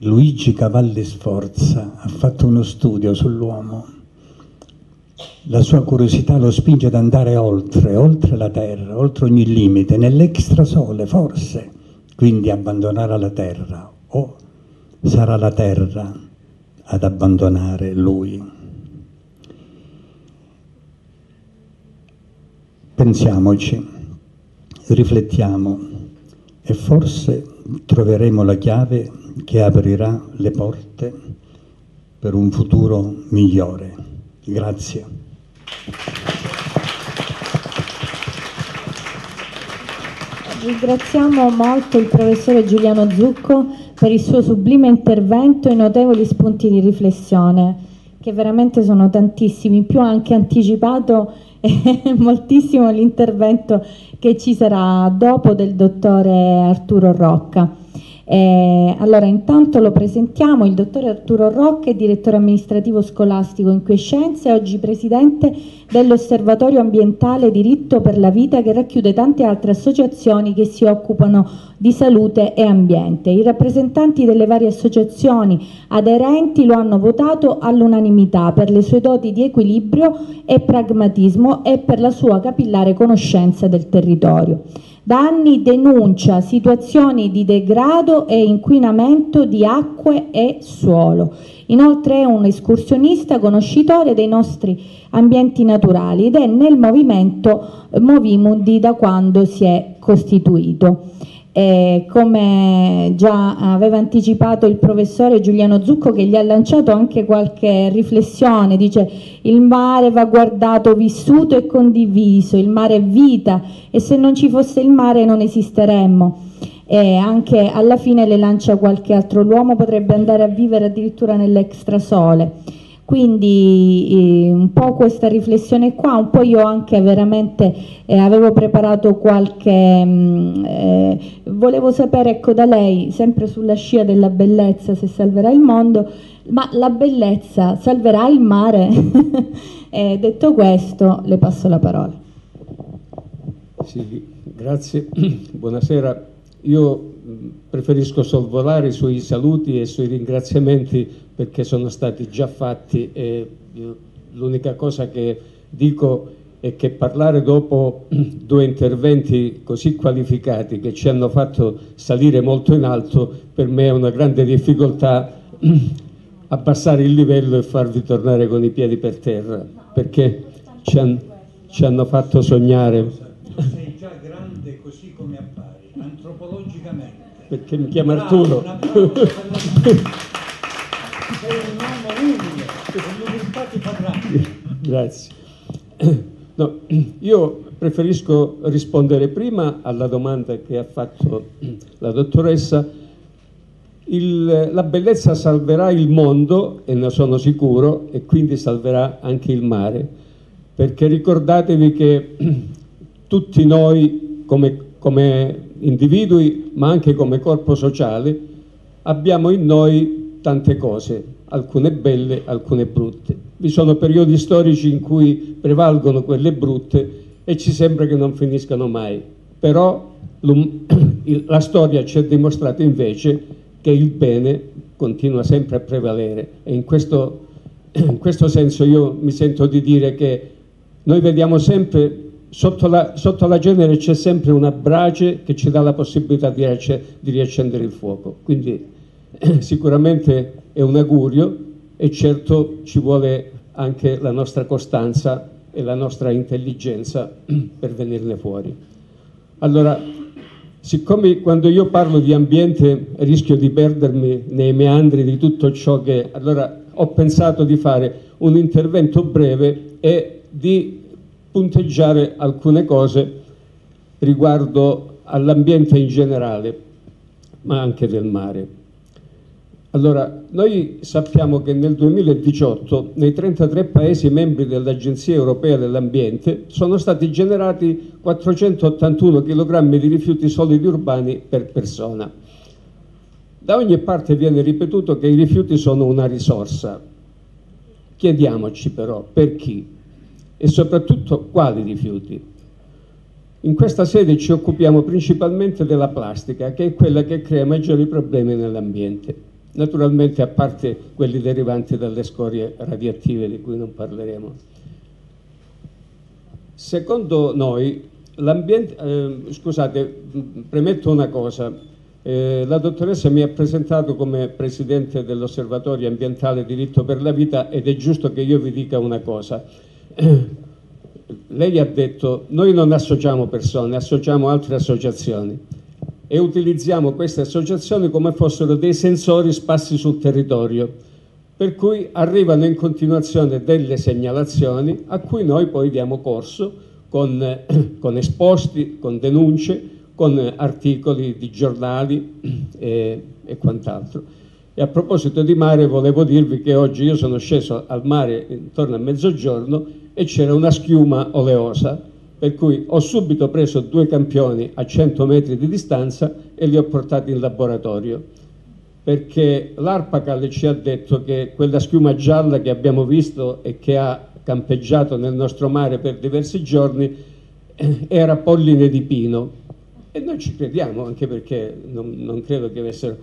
Luigi Cavalli Sforza ha fatto uno studio sull'uomo. La sua curiosità lo spinge ad andare oltre, oltre la terra, oltre ogni limite, nell'extrasole forse, quindi abbandonare la terra o sarà la terra ad abbandonare lui. Pensiamoci, riflettiamo e forse troveremo la chiave che aprirà le porte per un futuro migliore. Grazie. Ringraziamo molto il professore Giuliano Zucco per il suo sublime intervento e notevoli spunti di riflessione, che veramente sono tantissimi, più ha anche anticipato moltissimo l'intervento che ci sarà dopo del dottore Arturo Rocca. Eh, allora, intanto lo presentiamo, il dottore Arturo Rocca è direttore amministrativo scolastico in Quiescenza e oggi presidente dell'Osservatorio Ambientale Diritto per la Vita che racchiude tante altre associazioni che si occupano di salute e ambiente. I rappresentanti delle varie associazioni aderenti lo hanno votato all'unanimità per le sue doti di equilibrio e pragmatismo e per la sua capillare conoscenza del territorio. Da anni denuncia situazioni di degrado e inquinamento di acque e suolo. Inoltre è un escursionista conoscitore dei nostri ambienti naturali ed è nel movimento Movimundi da quando si è costituito. Eh, come già aveva anticipato il professore Giuliano Zucco che gli ha lanciato anche qualche riflessione, dice il mare va guardato, vissuto e condiviso, il mare è vita e se non ci fosse il mare non esisteremmo. E anche alla fine le lancia qualche altro, l'uomo potrebbe andare a vivere addirittura nell'extrasole. Quindi eh, un po' questa riflessione qua, un po' io anche veramente eh, avevo preparato qualche, mh, mm, eh, volevo sapere ecco da lei, sempre sulla scia della bellezza se salverà il mondo, ma la bellezza salverà il mare? detto questo le passo la parola. Sì, grazie, buonasera. Io preferisco sorvolare sui saluti e sui ringraziamenti perché sono stati già fatti e l'unica cosa che dico è che parlare dopo due interventi così qualificati che ci hanno fatto salire molto in alto per me è una grande difficoltà abbassare il livello e farvi tornare con i piedi per terra perché ci, han, ci hanno fatto sognare. Sei già grande così come appari antropologicamente perché mi chiama Arturo fa grande. Grazie. No, io preferisco rispondere prima alla domanda che ha fatto la dottoressa. Il, la bellezza salverà il mondo, e ne sono sicuro, e quindi salverà anche il mare, perché ricordatevi che tutti noi come, come individui, ma anche come corpo sociale, abbiamo in noi tante cose, alcune belle, alcune brutte. Vi sono periodi storici in cui prevalgono quelle brutte e ci sembra che non finiscano mai, però la storia ci ha dimostrato invece che il bene continua sempre a prevalere e in questo, in questo senso io mi sento di dire che noi vediamo sempre sotto la, sotto la genere c'è sempre una brace che ci dà la possibilità di, di riaccendere il fuoco. Quindi sicuramente è un augurio e certo ci vuole anche la nostra costanza e la nostra intelligenza per venirne fuori. Allora, siccome quando io parlo di ambiente rischio di perdermi nei meandri di tutto ciò che... Allora ho pensato di fare un intervento breve e di punteggiare alcune cose riguardo all'ambiente in generale, ma anche del mare. Allora, noi sappiamo che nel 2018 nei 33 Paesi membri dell'Agenzia Europea dell'Ambiente sono stati generati 481 kg di rifiuti solidi urbani per persona. Da ogni parte viene ripetuto che i rifiuti sono una risorsa. Chiediamoci però per chi e soprattutto quali rifiuti. In questa sede ci occupiamo principalmente della plastica, che è quella che crea maggiori problemi nell'ambiente naturalmente a parte quelli derivanti dalle scorie radioattive di cui non parleremo. Secondo noi, l'ambiente, eh, scusate, premetto una cosa, eh, la dottoressa mi ha presentato come presidente dell'osservatorio ambientale diritto per la vita ed è giusto che io vi dica una cosa. Lei ha detto, noi non associamo persone, associamo altre associazioni e utilizziamo queste associazioni come fossero dei sensori sparsi sul territorio, per cui arrivano in continuazione delle segnalazioni a cui noi poi diamo corso con, con esposti, con denunce, con articoli di giornali e, e quant'altro. E a proposito di mare volevo dirvi che oggi io sono sceso al mare intorno a mezzogiorno e c'era una schiuma oleosa, per cui ho subito preso due campioni a 100 metri di distanza e li ho portati in laboratorio, perché l'Arpacal ci ha detto che quella schiuma gialla che abbiamo visto e che ha campeggiato nel nostro mare per diversi giorni eh, era polline di pino. E noi ci crediamo anche perché non, non credo che avessero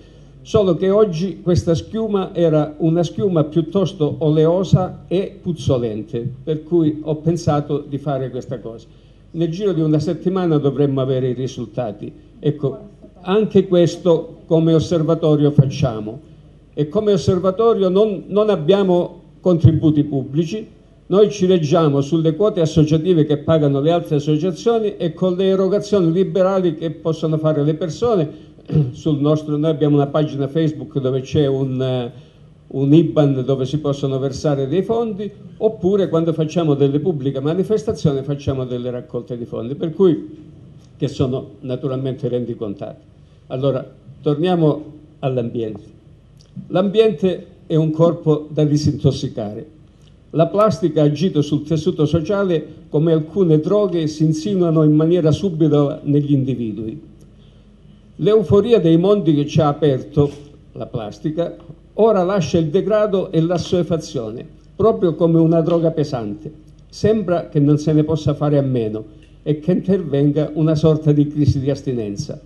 solo che oggi questa schiuma era una schiuma piuttosto oleosa e puzzolente, per cui ho pensato di fare questa cosa. Nel giro di una settimana dovremmo avere i risultati. Ecco, anche questo come osservatorio facciamo. E come osservatorio non, non abbiamo contributi pubblici, noi ci reggiamo sulle quote associative che pagano le altre associazioni e con le erogazioni liberali che possono fare le persone sul nostro, noi abbiamo una pagina Facebook dove c'è un, eh, un IBAN dove si possono versare dei fondi, oppure quando facciamo delle pubbliche manifestazioni facciamo delle raccolte di fondi, per cui che sono naturalmente rendicontati. Allora, torniamo all'ambiente. L'ambiente è un corpo da disintossicare. La plastica ha agito sul tessuto sociale come alcune droghe si insinuano in maniera subita negli individui L'euforia dei mondi che ci ha aperto la plastica ora lascia il degrado e l'assuefazione, proprio come una droga pesante. Sembra che non se ne possa fare a meno e che intervenga una sorta di crisi di astinenza.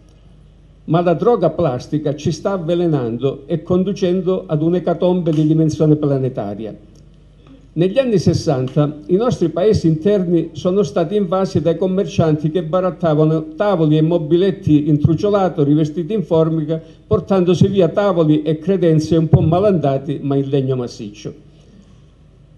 Ma la droga plastica ci sta avvelenando e conducendo ad un'ecatombe di dimensione planetaria negli anni 60 i nostri paesi interni sono stati invasi dai commercianti che barattavano tavoli e mobiletti in truciolato rivestiti in formica, portandosi via tavoli e credenze un po' malandati ma in legno massiccio.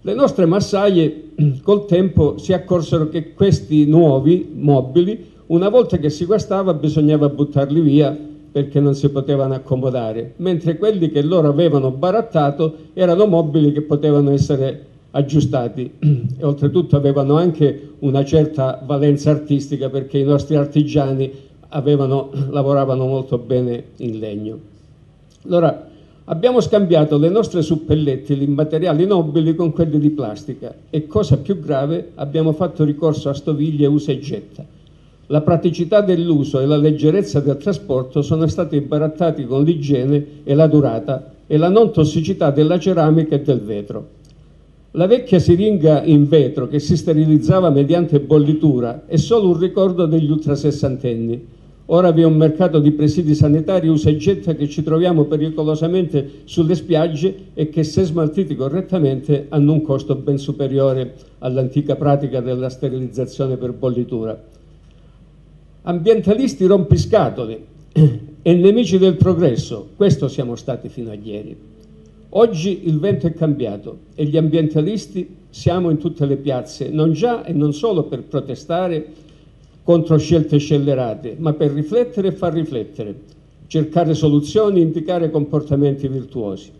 Le nostre massaie col tempo si accorsero che questi nuovi mobili, una volta che si guastava, bisognava buttarli via perché non si potevano accomodare, mentre quelli che loro avevano barattato erano mobili che potevano essere aggiustati e oltretutto avevano anche una certa valenza artistica perché i nostri artigiani avevano, lavoravano molto bene in legno. Allora abbiamo scambiato le nostre suppellettili in materiali nobili con quelli di plastica e cosa più grave abbiamo fatto ricorso a stoviglie usa e getta. La praticità dell'uso e la leggerezza del trasporto sono stati barattati con l'igiene e la durata e la non tossicità della ceramica e del vetro. La vecchia siringa in vetro che si sterilizzava mediante bollitura è solo un ricordo degli ultrasessantenni. Ora vi è un mercato di presidi sanitari usa e getta che ci troviamo pericolosamente sulle spiagge e che se smaltiti correttamente hanno un costo ben superiore all'antica pratica della sterilizzazione per bollitura. Ambientalisti rompiscatoli e nemici del progresso, questo siamo stati fino a ieri. Oggi il vento è cambiato e gli ambientalisti siamo in tutte le piazze, non già e non solo per protestare contro scelte scellerate, ma per riflettere e far riflettere, cercare soluzioni e indicare comportamenti virtuosi.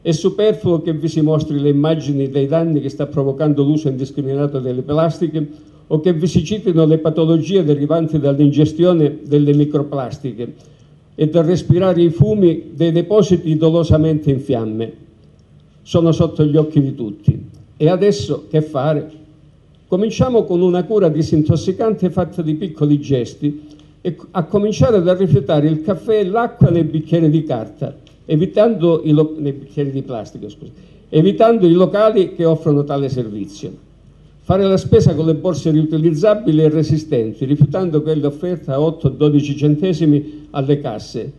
È superfluo che vi si mostri le immagini dei danni che sta provocando l'uso indiscriminato delle plastiche o che vi si citino le patologie derivanti dall'ingestione delle microplastiche e dal respirare i fumi dei depositi dolosamente in fiamme. Sono sotto gli occhi di tutti. E adesso che fare? Cominciamo con una cura disintossicante fatta di piccoli gesti a cominciare dal rifiutare il caffè e l'acqua nei bicchieri di carta, evitando i, nei bicchieri di plastica, scusa, evitando i locali che offrono tale servizio. Fare la spesa con le borse riutilizzabili e resistenti, rifiutando quelle offerte a 8-12 centesimi alle casse.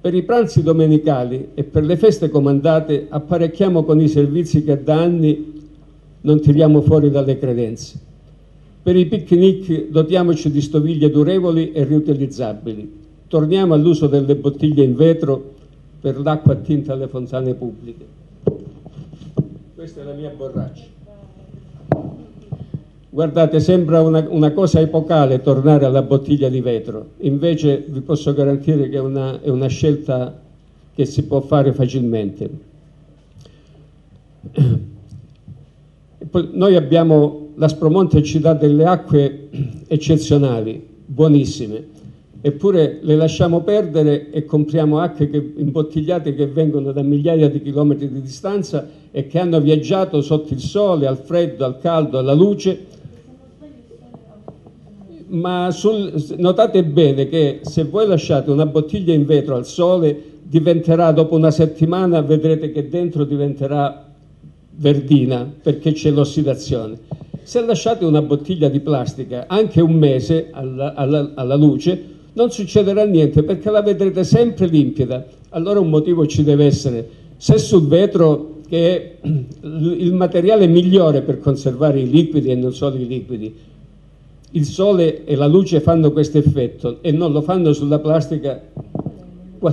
Per i pranzi domenicali e per le feste comandate apparecchiamo con i servizi che da anni non tiriamo fuori dalle credenze. Per i picnic dotiamoci di stoviglie durevoli e riutilizzabili. Torniamo all'uso delle bottiglie in vetro per l'acqua attinta alle fontane pubbliche. Questa è la mia borraccia. Guardate, sembra una, una, cosa epocale tornare alla bottiglia di vetro, invece vi posso garantire che è una, è una scelta che si può fare facilmente. Noi abbiamo, la Spromonte ci dà delle acque eccezionali, buonissime, eppure le lasciamo perdere e compriamo acque che, imbottigliate che vengono da migliaia di chilometri di distanza e che hanno viaggiato sotto il sole, al freddo, al caldo, alla luce. Ma sul, notate bene che se voi lasciate una bottiglia in vetro al sole, diventerà dopo una settimana, vedrete che dentro diventerà verdina perché c'è l'ossidazione. Se lasciate una bottiglia di plastica anche un mese alla, alla, alla luce, non succederà niente perché la vedrete sempre limpida. Allora un motivo ci deve essere. Se sul vetro, che è il materiale migliore per conservare i liquidi e non solo i liquidi, il sole e la luce fanno questo effetto e non lo fanno sulla plastica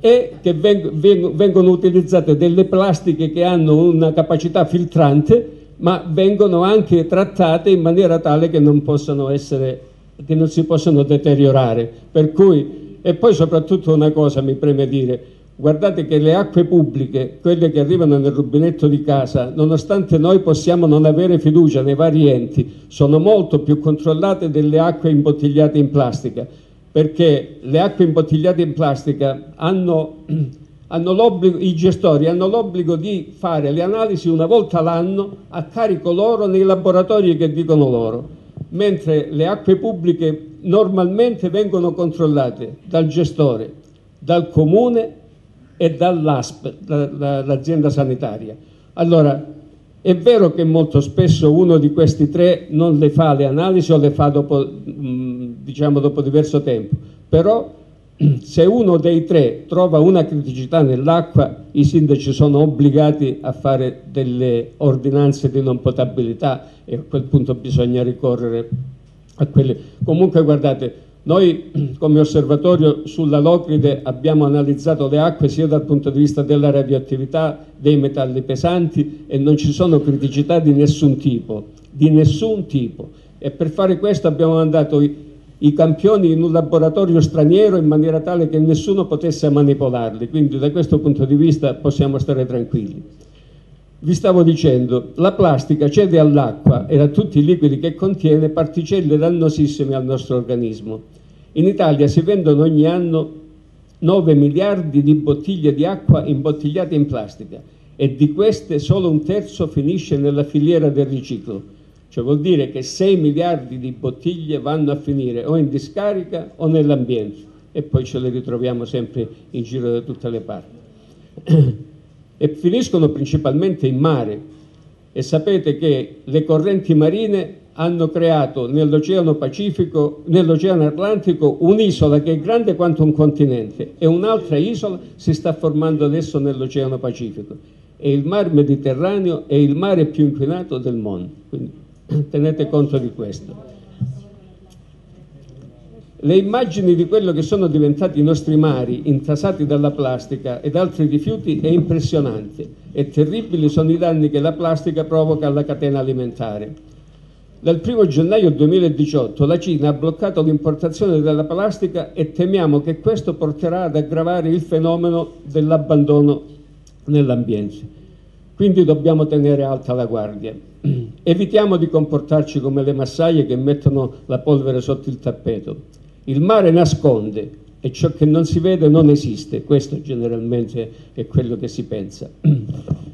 e che vengono utilizzate delle plastiche che hanno una capacità filtrante ma vengono anche trattate in maniera tale che non essere che non si possono deteriorare. Cui, e poi soprattutto una cosa mi preme dire, guardate che le acque pubbliche, quelle che arrivano nel rubinetto di casa, nonostante noi possiamo non avere fiducia nei vari enti, sono molto più controllate delle acque imbottigliate in plastica, perché le acque imbottigliate in plastica hanno, hanno i gestori hanno l'obbligo di fare le analisi una volta l'anno a carico loro nei laboratori che dicono loro mentre le acque pubbliche normalmente vengono controllate dal gestore, dal comune e dall'ASP, l'azienda sanitaria. Allora, è vero che molto spesso uno di questi tre non le fa le analisi o le fa dopo, diciamo, dopo diverso tempo, però se uno dei tre trova una criticità nell'acqua, i sindaci sono obbligati a fare delle ordinanze di non potabilità e a quel punto bisogna ricorrere a quelle. Comunque guardate, noi come osservatorio sulla Locride abbiamo analizzato le acque sia dal punto di vista della radioattività, dei metalli pesanti e non ci sono criticità di nessun tipo, di nessun tipo. E per fare questo abbiamo mandato i, i campioni in un laboratorio straniero in maniera tale che nessuno potesse manipolarli, quindi da questo punto di vista possiamo stare tranquilli. Vi stavo dicendo, la plastica cede all'acqua e a tutti i liquidi che contiene particelle dannosissime al nostro organismo. In Italia si vendono ogni anno 9 miliardi di bottiglie di acqua imbottigliate in plastica e di queste solo un terzo finisce nella filiera del riciclo cioè vuol dire che 6 miliardi di bottiglie vanno a finire o in discarica o nell'ambiente e poi ce le ritroviamo sempre in giro da tutte le parti. e finiscono principalmente in mare e sapete che le correnti marine hanno creato nell'Oceano Pacifico, nell'Oceano Atlantico un'isola che è grande quanto un continente e un'altra isola si sta formando adesso nell'Oceano Pacifico e il mar Mediterraneo è il mare più inquinato del mondo. Quindi tenete conto di questo. Le immagini di quello che sono diventati i nostri mari, intasati dalla plastica ed altri rifiuti, è impressionante e terribili sono i danni che la plastica provoca alla catena alimentare. Dal 1 gennaio 2018 la Cina ha bloccato l'importazione della plastica e temiamo che questo porterà ad aggravare il fenomeno dell'abbandono nell'ambiente. Quindi dobbiamo tenere alta la guardia. Evitiamo di comportarci come le massaie che mettono la polvere sotto il tappeto. Il mare nasconde e ciò che non si vede non esiste, questo generalmente è quello che si pensa.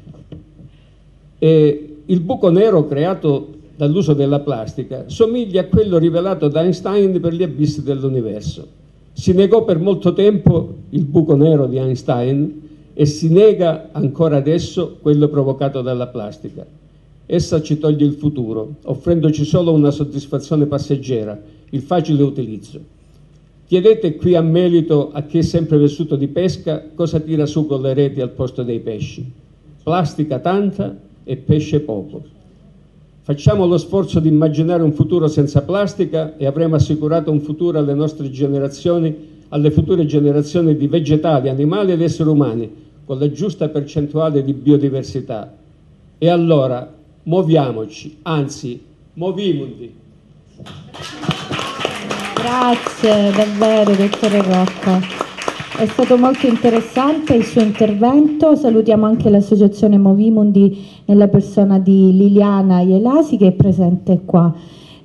E il buco nero creato dall'uso della plastica somiglia a quello rivelato da Einstein per gli abissi dell'universo. Si negò per molto tempo il buco nero di Einstein e si nega ancora adesso quello provocato dalla plastica. Essa ci toglie il futuro, offrendoci solo una soddisfazione passeggera, il facile utilizzo. Chiedete qui a Melito, a chi è sempre vissuto di pesca, cosa tira su con le reti al posto dei pesci. Plastica tanta e pesce poco. Facciamo lo sforzo di immaginare un futuro senza plastica e avremo assicurato un futuro alle nostre generazioni, alle future generazioni di vegetali, animali ed esseri umani, con la giusta percentuale di biodiversità. E allora muoviamoci, anzi, movimundi. Grazie davvero, dottore Rocca. È stato molto interessante il suo intervento. Salutiamo anche l'associazione Movimundi nella persona di Liliana Ielasi che è presente qua.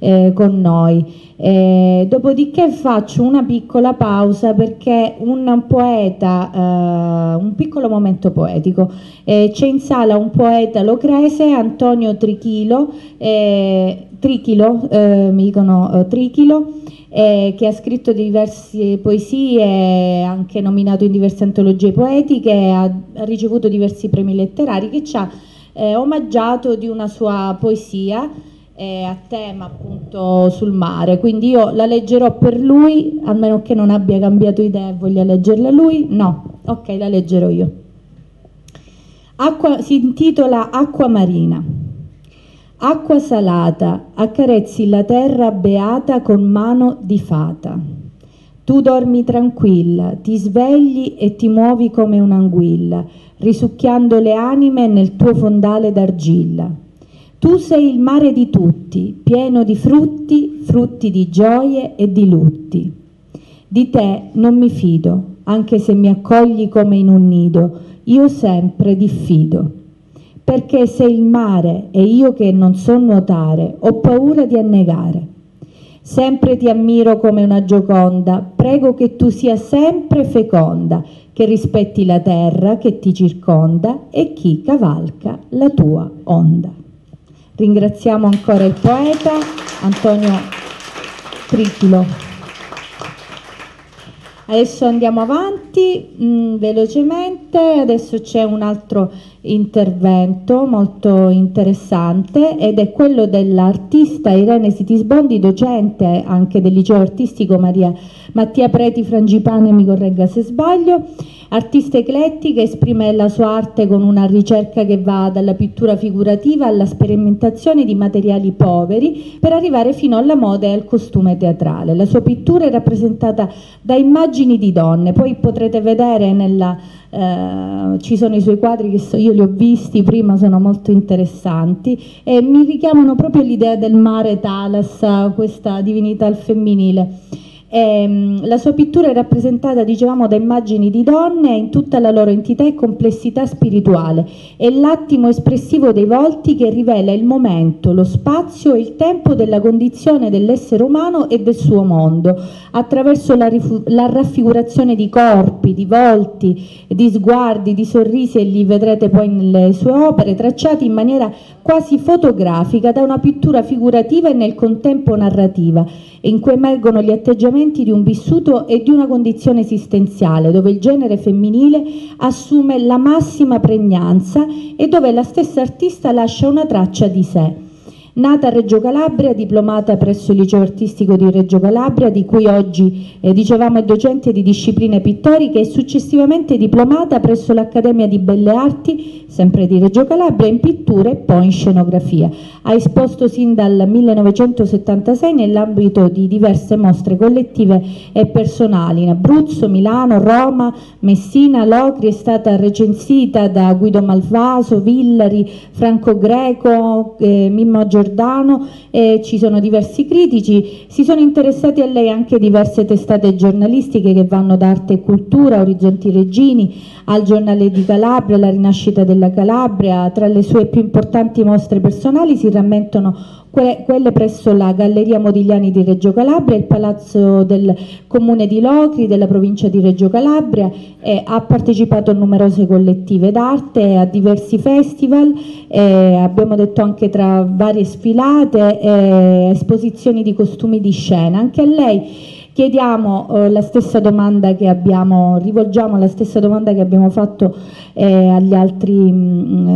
Eh, con noi. Eh, dopodiché faccio una piccola pausa perché un poeta, eh, un piccolo momento poetico, eh, c'è in sala un poeta locrese, Antonio Trichilo, eh, Trichilo eh, mi dicono eh, Trichilo, che ha scritto diverse poesie, anche nominato in diverse antologie poetiche, ha, ha ricevuto diversi premi letterari, che ci ha omaggiato di una sua poesia eh, a tema appunto sul mare, quindi io la leggerò per lui, a meno che non abbia cambiato idea e voglia leggerla lui, no, ok, la leggerò io. Acqua, si intitola Acqua marina. Acqua salata, accarezzi la terra beata con mano di fata. Tu dormi tranquilla, ti svegli e ti muovi come un'anguilla, risucchiando le anime nel tuo fondale d'argilla tu sei il mare di tutti, pieno di frutti, frutti di gioie e di lutti. Di te non mi fido, anche se mi accogli come in un nido, io sempre diffido. Perché sei il mare e io che non so nuotare, ho paura di annegare. Sempre ti ammiro come una gioconda, prego che tu sia sempre feconda, che rispetti la terra che ti circonda e chi cavalca la tua onda. Ringraziamo ancora il poeta Antonio Trichilo. Adesso andiamo avanti mh, mm, velocemente, adesso c'è un altro intervento molto interessante ed è quello dell'artista Irene Sitisbondi, docente anche del liceo artistico Maria Mattia Preti Frangipane, mi corregga se sbaglio, Artista eclettica, esprime la sua arte con una ricerca che va dalla pittura figurativa alla sperimentazione di materiali poveri per arrivare fino alla moda e al costume teatrale. La sua pittura è rappresentata da immagini di donne, poi potrete vedere nella eh, ci sono i suoi quadri che so, io li ho visti prima, sono molto interessanti e mi richiamano proprio l'idea del mare Talas, questa divinità al femminile. Ehm, la sua pittura è rappresentata, dicevamo, da immagini di donne in tutta la loro entità e complessità spirituale. È l'attimo espressivo dei volti che rivela il momento, lo spazio e il tempo della condizione dell'essere umano e del suo mondo, attraverso la, la raffigurazione di corpi, di volti, di sguardi, di sorrisi, e li vedrete poi nelle sue opere, tracciati in maniera quasi fotografica da una pittura figurativa e nel contempo narrativa in cui emergono gli atteggiamenti di un vissuto e di una condizione esistenziale, dove il genere femminile assume la massima pregnanza e dove la stessa artista lascia una traccia di sé. Nata a Reggio Calabria, diplomata presso il liceo artistico di Reggio Calabria, di cui oggi eh, dicevamo è docente di discipline pittoriche e successivamente diplomata presso l'Accademia di Belle Arti, sempre di Reggio Calabria, in pittura e poi in scenografia. Ha esposto sin dal 1976 nell'ambito di diverse mostre collettive e personali in Abruzzo, Milano, Roma, Messina, Locri, è stata recensita da Guido Malvaso, Villari, Franco Greco, eh, Mimmo Giordano, Giordano, eh, ci sono diversi critici, si sono interessati a lei anche diverse testate giornalistiche che vanno da Arte e Cultura, Orizzonti Regini, al Giornale di Calabria, La Rinascita della Calabria, tra le sue più importanti mostre personali si rammentano que quelle presso la Galleria Modigliani di Reggio Calabria, il Palazzo del Comune di Locri della provincia di Reggio Calabria, eh, ha partecipato a numerose collettive d'arte, a diversi festival, eh, abbiamo detto anche tra varie sfilate, eh, esposizioni di costumi di scena. Anche a lei Chiediamo eh, la stessa domanda che abbiamo, rivolgiamo la stessa domanda che abbiamo fatto eh, agli altri mh, mm,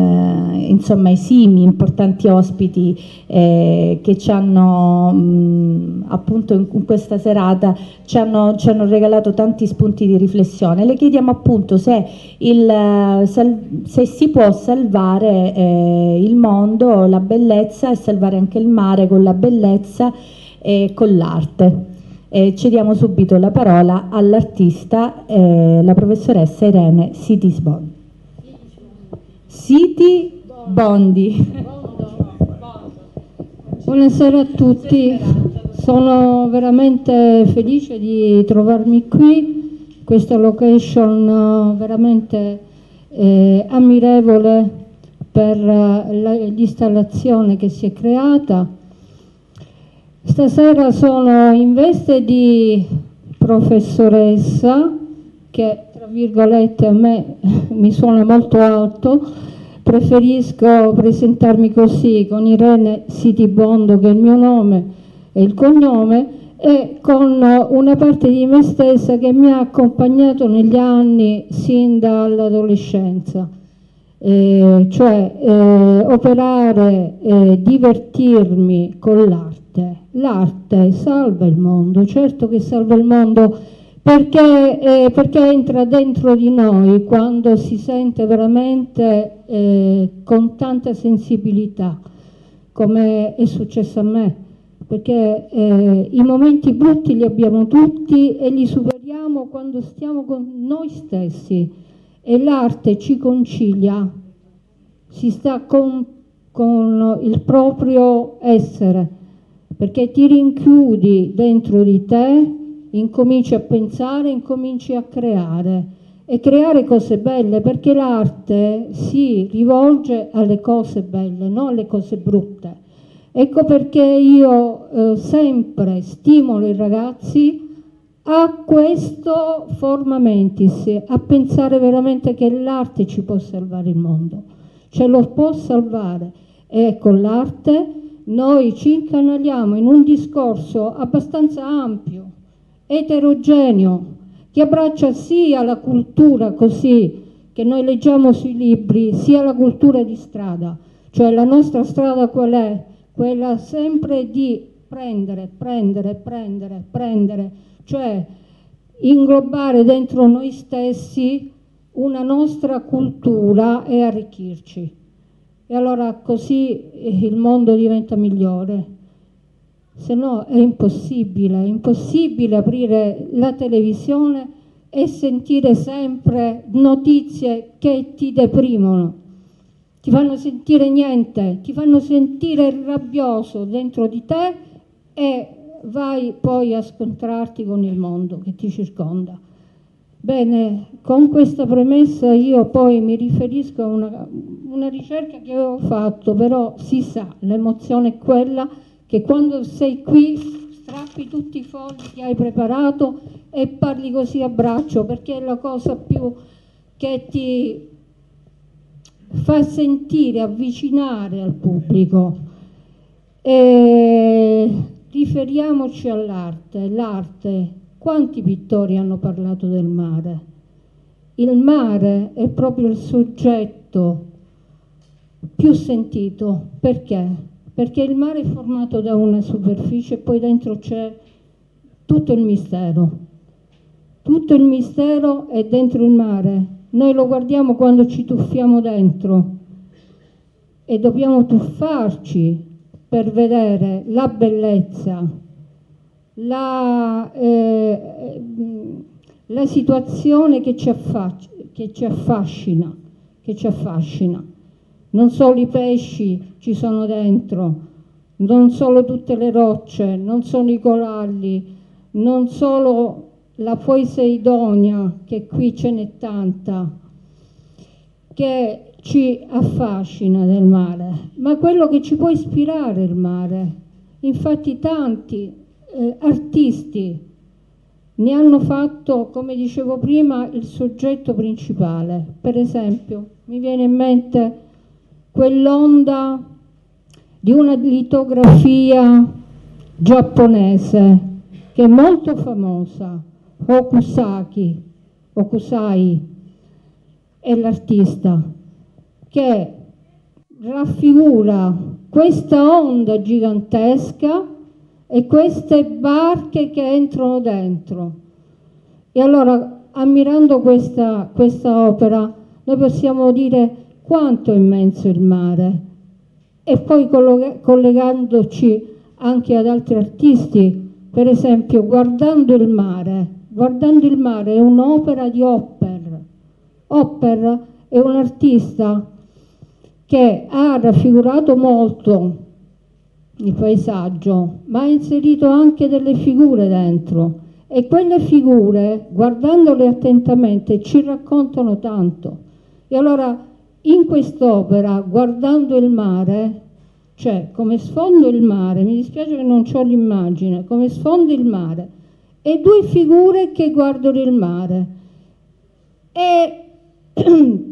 eh, insomma esimi, importanti ospiti eh, che ci hanno mh, mm, appunto in, in, questa serata ci hanno, ci hanno, regalato tanti spunti di riflessione. Le chiediamo appunto se, il, se si può salvare eh, il mondo, la bellezza e salvare anche il mare con la bellezza e con l'arte. Eh, cediamo subito la parola all'artista, eh, la professoressa Irene Sitisbondi. Siti Bondi. Buonasera a tutti, sono veramente felice di trovarmi qui, questa location uh, veramente eh, ammirevole per uh, l'installazione che si è creata Stasera sono in veste di professoressa, che tra virgolette a me mi suona molto alto, preferisco presentarmi così con Irene Sitibondo che è il mio nome e il cognome e con una parte di me stessa che mi ha accompagnato negli anni sin dall'adolescenza. Eh, cioè eh, operare, eh, divertirmi con l'arte. L'arte salva il mondo, certo che salva il mondo perché, eh, perché entra dentro di noi quando si sente veramente eh, con tanta sensibilità, come è successo a me, perché eh, i momenti brutti li abbiamo tutti e li superiamo quando stiamo con noi stessi. E l'arte ci concilia, si sta con, con il proprio essere, perché ti rinchiudi dentro di te incominci a pensare, incominci a creare. E creare cose belle perché l'arte si rivolge alle cose belle, non alle cose brutte. Ecco perché io eh, sempre stimolo i ragazzi a questo forma mentis, a pensare veramente che l'arte ci può salvare il mondo, ce lo può salvare. E con l'arte noi ci incanaliamo in un discorso abbastanza ampio eterogeneo che abbraccia sia la cultura così che noi leggiamo sui libri, sia la cultura di strada. Cioè la nostra strada qual è? Quella sempre di prendere, prendere, prendere, prendere, cioè inglobare dentro noi stessi una nostra cultura e arricchirci. E allora così il mondo diventa migliore se no è impossibile, è impossibile aprire la televisione e sentire sempre notizie che ti deprimono, ti fanno sentire niente, ti fanno sentire rabbioso dentro di te e vai poi a scontrarti con il mondo che ti circonda. Bene, con questa premessa io poi mi riferisco a una, una ricerca che avevo fatto, però si sa, l'emozione è quella che quando sei qui strappi tutti i fogli che hai preparato e parli così a braccio perché è la cosa più che ti fa sentire, avvicinare al pubblico. E riferiamoci all'arte, l'arte, quanti pittori hanno parlato del mare? Il mare è proprio il soggetto più sentito, perché? perché il mare è formato da una superficie e poi dentro c'è tutto il mistero. Tutto il mistero è dentro il mare. Noi lo guardiamo quando ci tuffiamo dentro e dobbiamo tuffarci per vedere la bellezza, la, eh, la situazione che ci, che ci affascina, che ci affascina non solo i pesci ci sono dentro, non solo tutte le rocce, non solo i coralli, non solo la Poiseidonia, che qui ce n'è tanta, che ci affascina del mare, ma quello che ci può ispirare il mare. Infatti tanti eh, artisti ne hanno fatto, come dicevo prima, il soggetto principale. Per esempio, mi viene in mente quell'onda di una litografia giapponese che è molto famosa, Okusaki, Okusai è l'artista che raffigura questa onda gigantesca e queste barche che entrano dentro. E allora, ammirando questa, questa opera, noi possiamo dire quanto è immenso il mare e poi collegandoci anche ad altri artisti, per esempio guardando il mare, guardando il mare è un'opera di Hopper. Hopper è un artista che ha raffigurato molto il paesaggio, ma ha inserito anche delle figure dentro e quelle figure, guardandole attentamente, ci raccontano tanto. E allora in quest'opera, guardando il mare, Cioè, come sfondo il mare, mi dispiace che non ho l'immagine, come sfondo il mare, e due figure che guardano il mare. E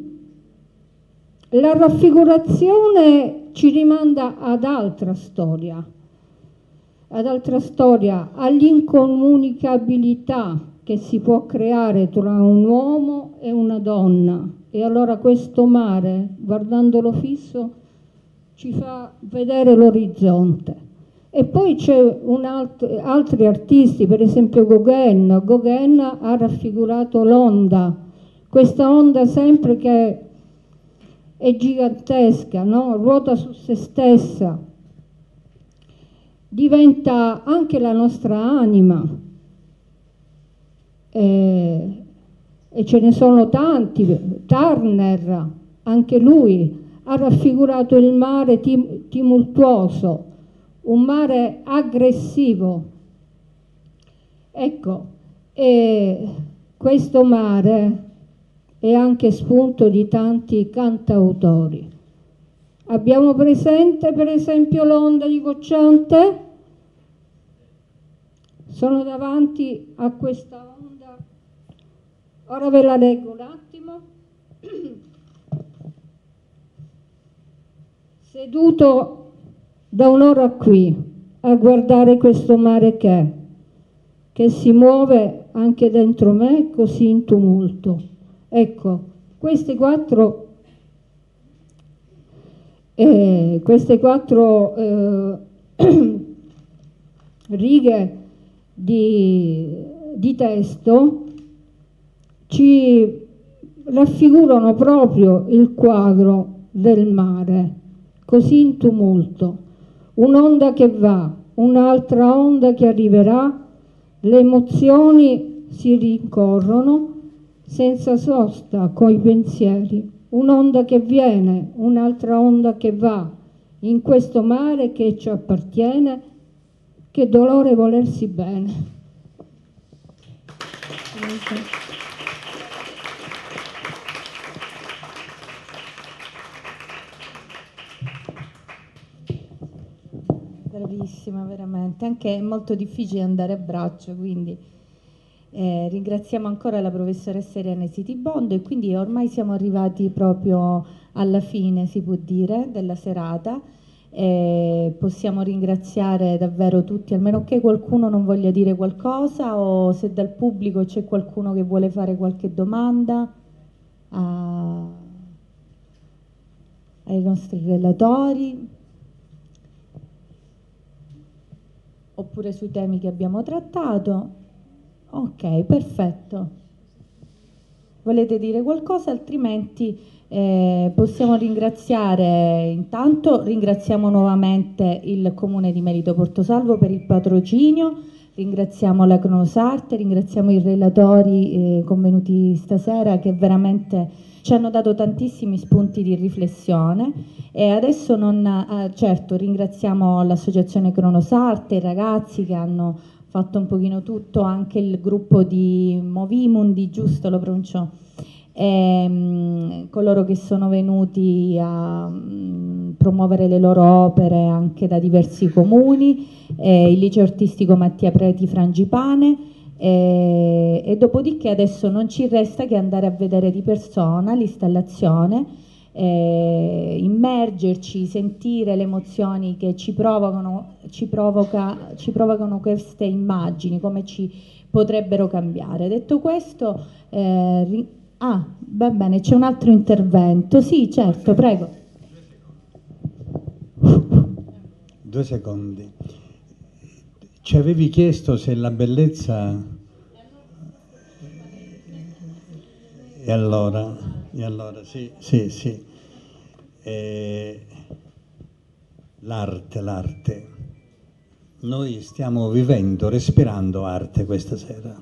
la raffigurazione ci rimanda ad altra storia, ad altra storia, all'incomunicabilità che si può creare tra un uomo e una donna. E allora questo mare, guardandolo fisso, ci fa vedere l'orizzonte. E poi c'è alt altri artisti, per esempio Gauguin. Gauguin ha raffigurato l'onda, questa onda sempre che è gigantesca, no? ruota su se stessa, diventa anche la nostra anima, eh, e ce ne sono tanti, Turner, anche lui ha raffigurato il mare tim tumultuoso, un mare aggressivo. Ecco, e questo mare è anche spunto di tanti cantautori. Abbiamo presente per esempio l'onda di Cocciante? Sono davanti a questa Ora ve la leggo un attimo. Seduto da un'ora qui a guardare questo mare che che si muove anche dentro me così in tumulto. Ecco, queste quattro, eh, queste quattro eh, righe di, di testo ci raffigurano proprio il quadro del mare, così in tumulto, un'onda che va, un'altra onda che arriverà, le emozioni si rincorrono senza sosta coi pensieri, un'onda che viene, un'altra onda che va, in questo mare che ci appartiene, che dolore volersi bene. bravissima veramente, anche è molto difficile andare a braccio, quindi eh, ringraziamo ancora la professoressa Irene Sitibondo e quindi ormai siamo arrivati proprio alla fine, si può dire, della serata. Eh, possiamo ringraziare davvero tutti, almeno che qualcuno non voglia dire qualcosa o se dal pubblico c'è qualcuno che vuole fare qualche domanda a, ai nostri relatori. oppure sui temi che abbiamo trattato. Ok, perfetto. Volete dire qualcosa? Altrimenti eh, possiamo ringraziare, intanto ringraziamo nuovamente il Comune di Merito Portosalvo per il patrocinio, ringraziamo la Cronosarte, ringraziamo i relatori eh, convenuti stasera che veramente ci hanno dato tantissimi spunti di riflessione e adesso non, eh, certo ringraziamo l'associazione Cronosarte, i ragazzi che hanno fatto un pochino tutto, anche il gruppo di Movimundi, giusto lo pronuncio, ehm, coloro che sono venuti a mh, mm, promuovere le loro opere anche da diversi comuni, eh, il liceo artistico Mattia Preti Frangipane, e, e, dopodiché adesso non ci resta che andare a vedere di persona l'installazione, eh, immergerci, sentire le emozioni che ci provocano, ci, provoca, ci provocano queste immagini, come ci potrebbero cambiare. Detto questo, eh, ah, va bene, c'è un altro intervento. Sì, certo, prego. Due secondi. Ci avevi chiesto se la bellezza... E allora, e allora sì, sì, sì. L'arte, l'arte. Noi stiamo vivendo, respirando arte questa sera.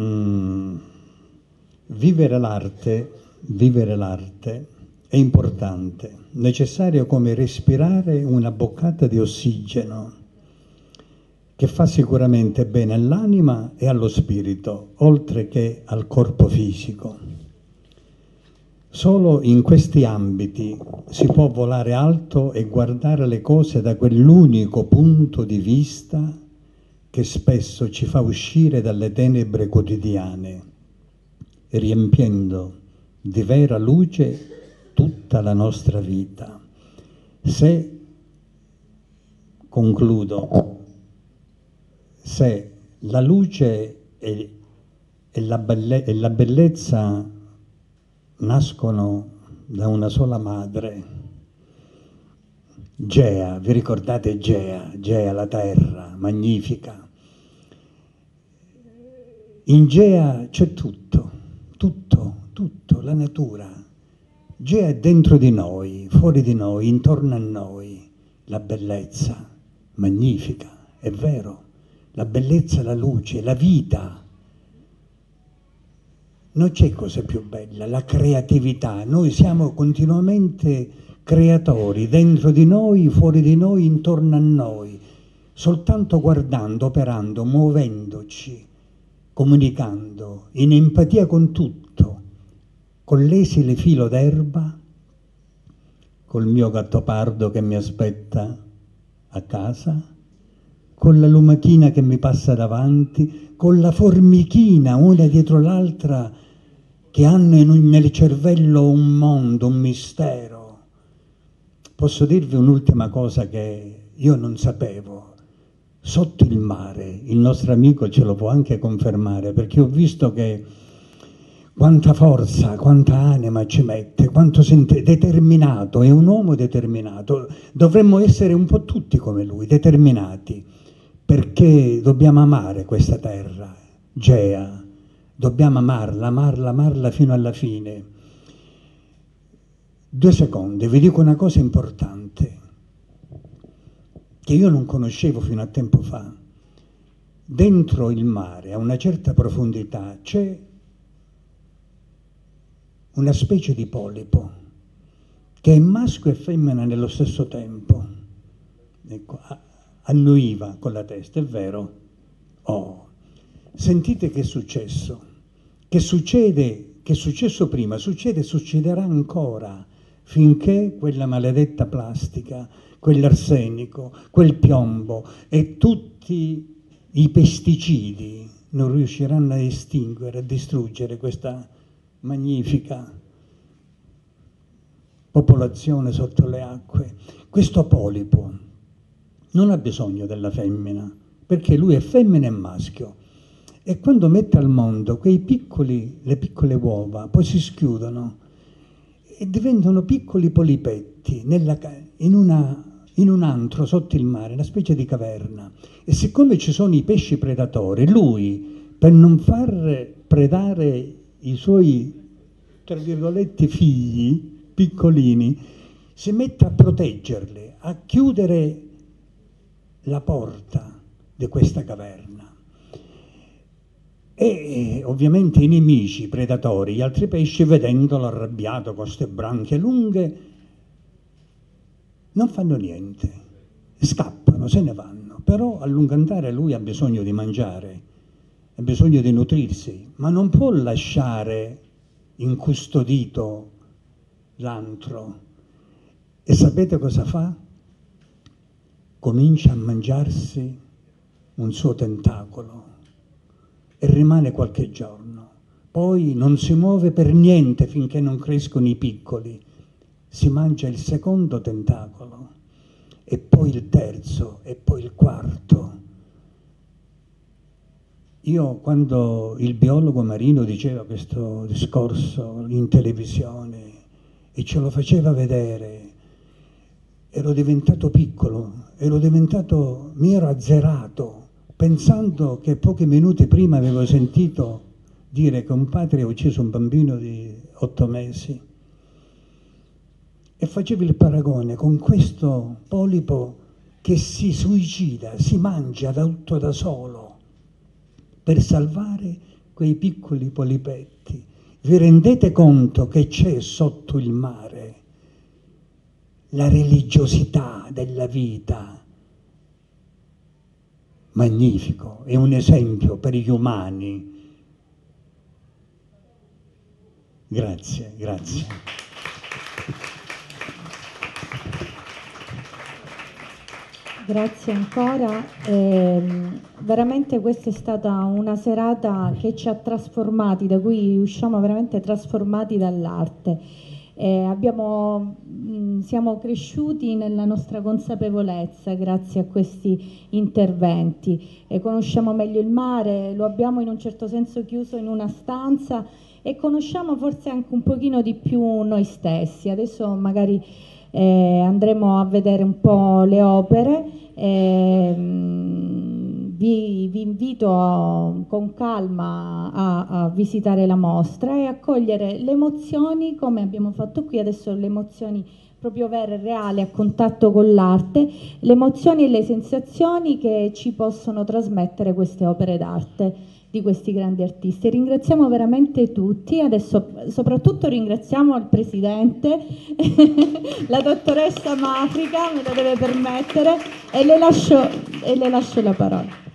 Mm. Vivere l'arte, vivere l'arte è importante, necessario come respirare una boccata di ossigeno che fa sicuramente bene all'anima e allo spirito, oltre che al corpo fisico. Solo in questi ambiti si può volare alto e guardare le cose da quell'unico punto di vista che spesso ci fa uscire dalle tenebre quotidiane, riempiendo di vera luce tutta la nostra vita. Se, concludo, se la luce e, la bellezza nascono da una sola madre, Gea, vi ricordate Gea, Gea la terra, magnifica, in Gea c'è tutto, tutto, tutto, la natura. Gea è dentro di noi, fuori di noi, intorno a noi, la bellezza, magnifica, è vero, la bellezza, la luce, la vita. Non c'è cosa più bella, la creatività. Noi siamo continuamente creatori, dentro di noi, fuori di noi, intorno a noi, soltanto guardando, operando, muovendoci comunicando in empatia con tutto, con l'esile filo d'erba, col mio gattopardo che mi aspetta a casa, con la lumachina che mi passa davanti, con la formichina una dietro l'altra che hanno in, nel cervello un mondo, un mistero. Posso dirvi un'ultima cosa che io non sapevo sotto il mare, il nostro amico ce lo può anche confermare, perché ho visto che quanta forza, quanta anima ci mette, quanto sente, determinato, è un uomo determinato. Dovremmo essere un po' tutti come lui, determinati, perché dobbiamo amare questa terra, Gea, dobbiamo amarla, amarla, amarla fino alla fine. Due secondi, vi dico una cosa importante che io non conoscevo fino a tempo fa. Dentro il mare, a una certa profondità, c'è una specie di polipo che è maschio e femmina nello stesso tempo. Ecco, annuiva con la testa, è vero? Oh, sentite che è successo. Che succede, che è successo prima, succede e succederà ancora finché quella maledetta plastica quell'arsenico, quel piombo e tutti i pesticidi non riusciranno a estinguere, a distruggere questa magnifica popolazione sotto le acque. Questo polipo non ha bisogno della femmina, perché lui è femmina e maschio. E quando mette al mondo quei piccoli, le piccole uova, poi si schiudono e diventano piccoli polipetti nella, in una in un antro sotto il mare, una specie di caverna. E siccome ci sono i pesci predatori, lui, per non far predare i suoi, tra virgolette, figli piccolini, si mette a proteggerli, a chiudere la porta di questa caverna. E ovviamente i nemici, i predatori, gli altri pesci, vedendolo arrabbiato con queste branchie lunghe, non fanno niente, scappano, se ne vanno, però a lungo andare lui ha bisogno di mangiare, ha bisogno di nutrirsi, ma non può lasciare incustodito l'antro. E sapete cosa fa? Comincia a mangiarsi un suo tentacolo e rimane qualche giorno. Poi non si muove per niente finché non crescono i piccoli si mangia il secondo tentacolo e poi il terzo e poi il quarto. Io quando il biologo marino diceva questo discorso in televisione e ce lo faceva vedere, ero diventato piccolo, ero diventato, mi ero azzerato, pensando che pochi minuti prima avevo sentito dire che un padre ha ucciso un bambino di otto mesi e facevi il paragone con questo polipo che si suicida, si mangia da tutto da solo per salvare quei piccoli polipetti. Vi rendete conto che c'è sotto il mare la religiosità della vita? Magnifico, è un esempio per gli umani. Grazie, grazie. Grazie ancora. Eh, veramente questa è stata una serata che ci ha trasformati, da cui usciamo veramente trasformati dall'arte. Eh, abbiamo, mh, siamo cresciuti nella nostra consapevolezza grazie a questi interventi. Eh, conosciamo meglio il mare, lo abbiamo in un certo senso chiuso in una stanza e conosciamo forse anche un pochino di più noi stessi. Adesso magari eh, andremo a vedere un po' le opere. Eh, vi, vi, invito a, con calma a, a, visitare la mostra e a cogliere le emozioni come abbiamo fatto qui, adesso le emozioni proprio vere reali a contatto con l'arte, le emozioni e le sensazioni che ci possono trasmettere queste opere d'arte di questi grandi artisti. Ringraziamo veramente tutti, adesso soprattutto ringraziamo il Presidente, la dottoressa Mafica, me lo deve permettere, e le lascio, e le lascio la parola.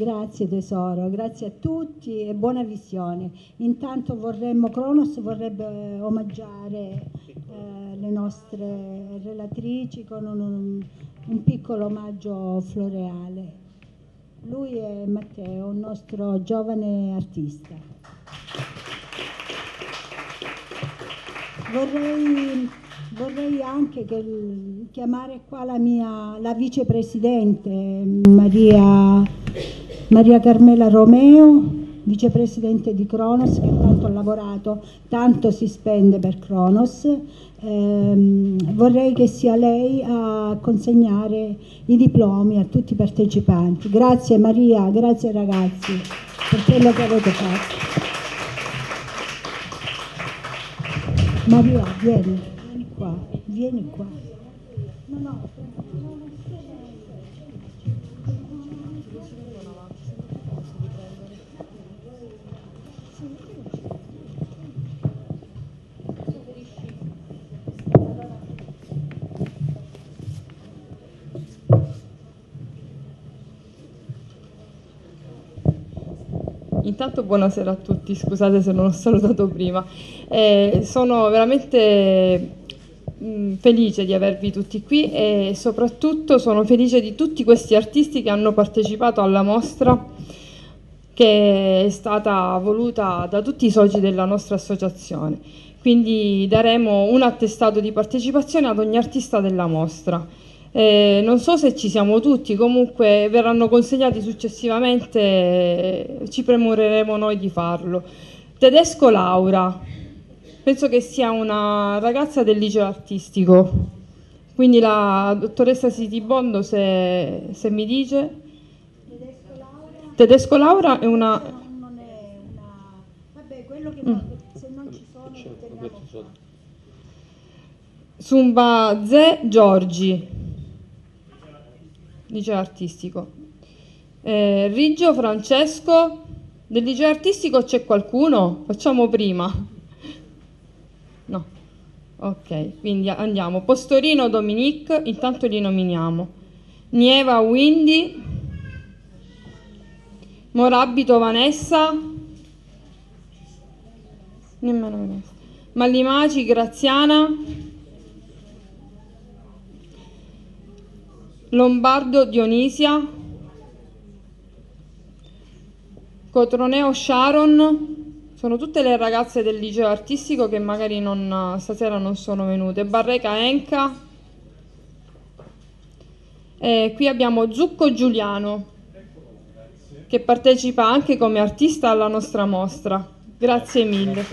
Grazie tesoro, grazie a tutti e buona visione. Intanto vorremmo, Cronos vorrebbe omaggiare eh, le nostre relatrici con un, un piccolo omaggio floreale. Lui è Matteo, un nostro giovane artista. Vorrei, vorrei anche che, chiamare qua la mia la vicepresidente Maria, Maria Carmela Romeo, vicepresidente di Cronos, che tanto ha lavorato, tanto si spende per Cronos eh, vorrei che sia lei a consegnare i diplomi a tutti i partecipanti. Grazie Maria, grazie ragazzi per quello che avete fatto. Maria, vieni, vieni qua, vieni qua. Intanto buonasera a tutti, scusate se non ho salutato prima. Eh, sono veramente mm, felice di avervi tutti qui e soprattutto sono felice di tutti questi artisti che hanno partecipato alla mostra che è stata voluta da tutti i soci della nostra associazione. Quindi daremo un attestato di partecipazione ad ogni artista della mostra. Eh, non so se ci siamo tutti, comunque verranno consegnati successivamente, eh, ci premureremo noi di farlo. Tedesco Laura, penso che sia una ragazza del liceo artistico, quindi la dottoressa Sitibondo se, se mi dice... Tedesco Laura, Tedesco Laura è una... Non è una... Vabbè, quello che mm. se non ci sono... Sumba Ze Giorgi liceo artistico. Eh, Riggio Francesco, del liceo artistico c'è qualcuno? Facciamo prima. No. Ok, quindi andiamo. Postorino Dominique, intanto li nominiamo. Nieva Windy, Morabito Vanessa, nemmeno Vanessa. Mallimaci Graziana, Lombardo Dionisia, Cotroneo Sharon, sono tutte le ragazze del liceo artistico che magari non, stasera non sono venute, Barreca Enca, e qui abbiamo Zucco Giuliano che partecipa anche come artista alla nostra mostra. Grazie mille.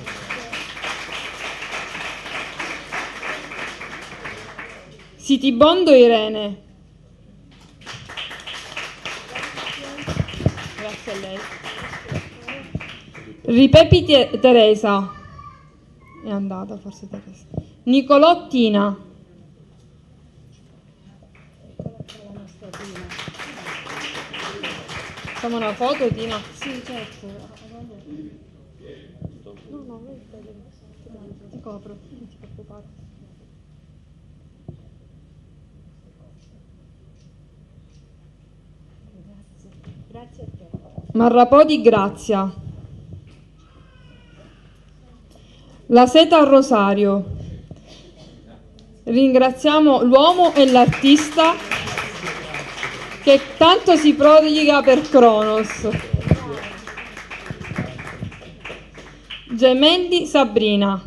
Sitibondo Irene. Grazie. Ripepi Teresa. È andata forse Teresa. Nicolottina. Facciamo una foto, Tina? Sì, certo. No, no, ti copro, non ti preoccupare. Grazie a te. Marrapò di Grazia. La seta al rosario. Ringraziamo l'uomo e l'artista che tanto si prodiga per Cronos. Gemelli Sabrina.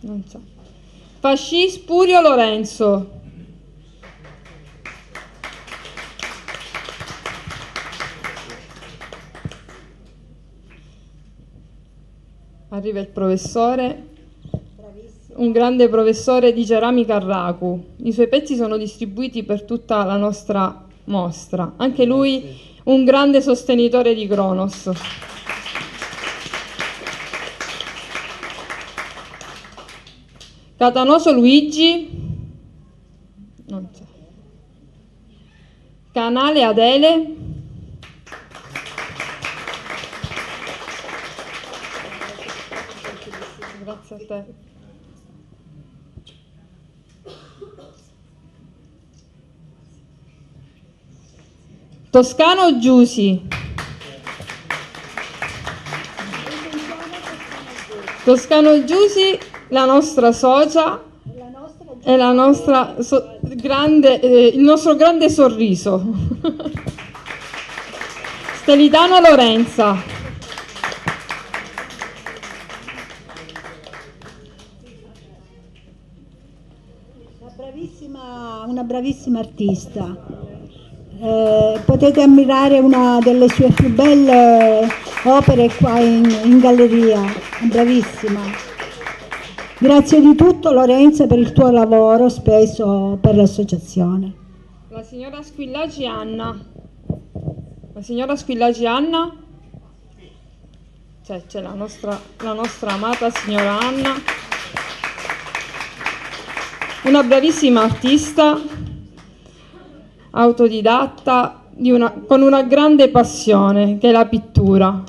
Non so. Fasci Spurio Lorenzo. Arriva il professore, un grande professore di ceramica a Raku. I suoi pezzi sono distribuiti per tutta la nostra mostra. Anche lui un grande sostenitore di Kronos. Catanoso Luigi. Non c'è. Canale Adele. Grazie a te. Toscano Giusi. Toscano Giusi, la nostra socia e la nostra so- grande, eh, il nostro grande sorriso. Stelitano Lorenza. Una bravissima, una bravissima artista. Eh, potete ammirare una delle sue più belle opere qua in, in galleria, bravissima. Grazie di tutto Lorenza per il tuo lavoro speso per l'associazione. La signora Squillaci Anna. La signora Squillaci Anna. C'è la nostra, la nostra amata signora Anna. Una bravissima artista, autodidatta, di una- con una grande passione, che è la pittura.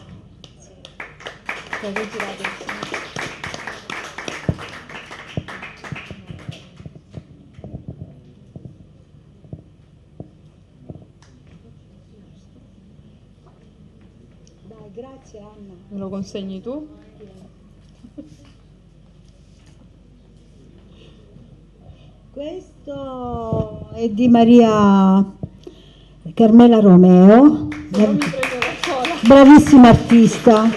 Grazie Anna. Me lo consegni tu? Questo è di Maria Carmela Romeo, bravissima artista,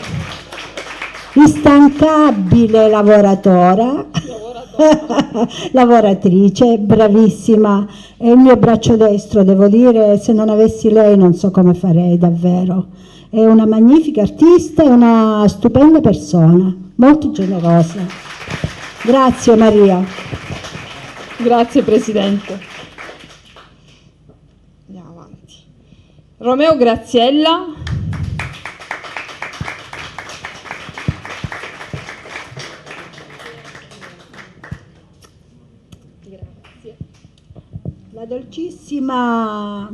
instancabile lavoratora, lavoratrice, bravissima. È il mio braccio destro, devo dire, se non avessi lei non so come farei davvero. È una magnifica artista e una stupenda persona, molto generosa. Grazie Maria. Grazie Presidente. Andiamo avanti. Romeo Graziella. Grazie. La dolcissima,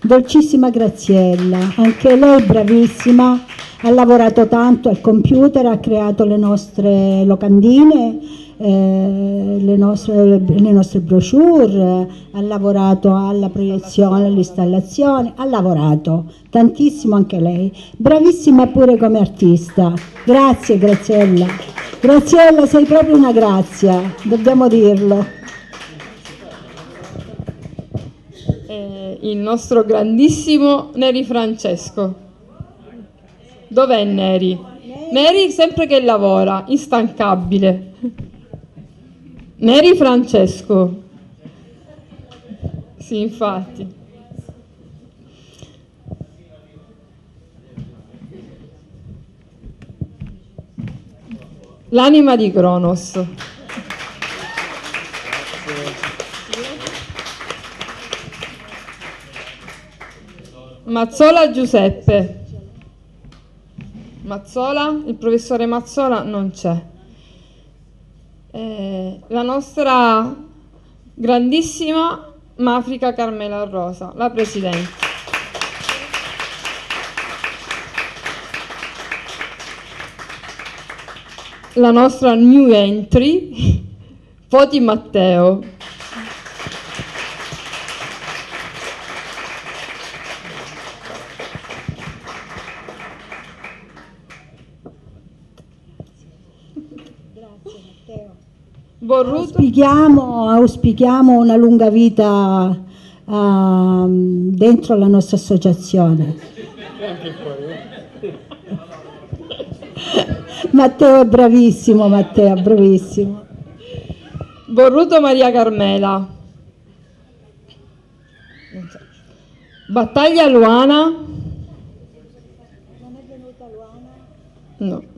dolcissima Graziella, anche lei bravissima, ha lavorato tanto al computer, ha creato le nostre locandine, eh, le, nostre, le nostre brochure, ha lavorato alla proiezione, all'installazione, ha lavorato tantissimo anche lei, bravissima pure come artista. Grazie Graziella. Graziella, sei proprio una grazia, dobbiamo dirlo. Eh, il nostro grandissimo Neri Francesco. Dov'è Neri? Neri sempre che lavora, instancabile. Neri Francesco. Sì, infatti. L'anima di Cronos. Mazzola Giuseppe. Mazzola, il professore Mazzola non c'è. Eh, la nostra grandissima Mafrica Carmela Rosa, la presidente. La nostra new entry, Poti Matteo. Auspichiamo, auspichiamo una lunga vita uh, dentro la nostra associazione. Matteo è bravissimo, Matteo, bravissimo. Borruto Maria Carmela. Battaglia Luana. Non è venuta Luana? No.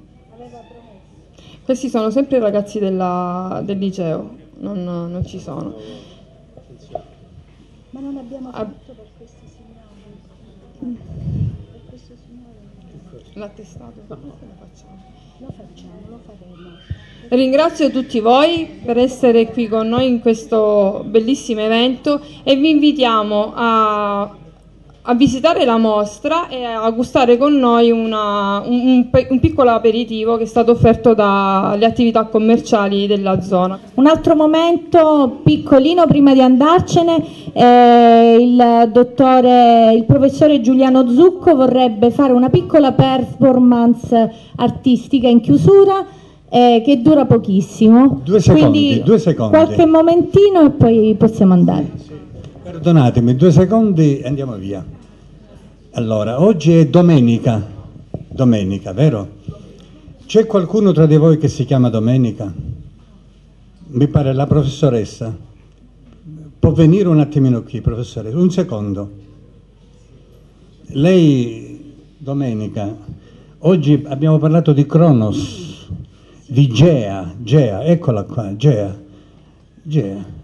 Questi sono sempre i ragazzi della, del liceo, non, non, ci sono. Ma non abbiamo fatto per questi signori? Per questo signore? L'attestato? Lo facciamo? Lo facciamo, lo faremo. Ringrazio tutti voi per essere qui con noi in questo bellissimo evento e vi invitiamo a a visitare la mostra e a gustare con noi una, un, un, piccolo aperitivo che è stato offerto dalle attività commerciali della zona. Un altro momento piccolino prima di andarcene, eh, il, dottore, il professore Giuliano Zucco vorrebbe fare una piccola performance artistica in chiusura eh, che dura pochissimo. Due secondi, Quindi, due secondi. Qualche momentino e poi possiamo andare. Perdonatemi, due secondi e andiamo via. Allora, oggi è domenica, domenica, vero? C'è qualcuno tra di voi che si chiama Domenica? Mi pare la professoressa. Può venire un attimino qui, professoressa? Un secondo. Lei, Domenica, oggi abbiamo parlato di Cronos, di Gea, Gea, eccola qua, Gea, Gea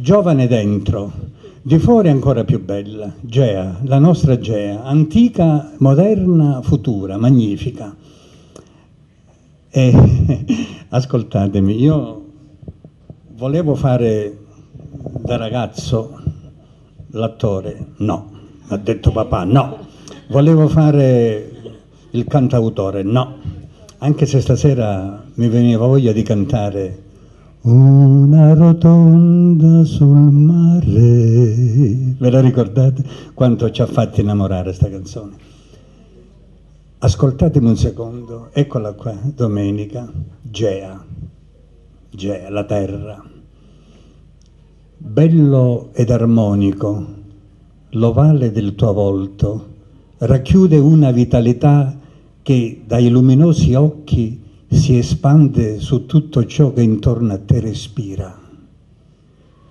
giovane dentro, di fuori ancora più bella, Gea, la nostra Gea, antica, moderna, futura, magnifica. E ascoltatemi, io volevo fare da ragazzo l'attore, no, ha detto papà, no, volevo fare il cantautore, no, anche se stasera mi veniva voglia di cantare una rotonda sul mare. Ve la ricordate? Quanto ci ha fatto innamorare questa canzone. Ascoltatemi un secondo, eccola qua, domenica, Gea, Gea, la terra. Bello ed armonico, l'ovale del tuo volto racchiude una vitalità che dai luminosi occhi si espande su tutto ciò che intorno a te respira.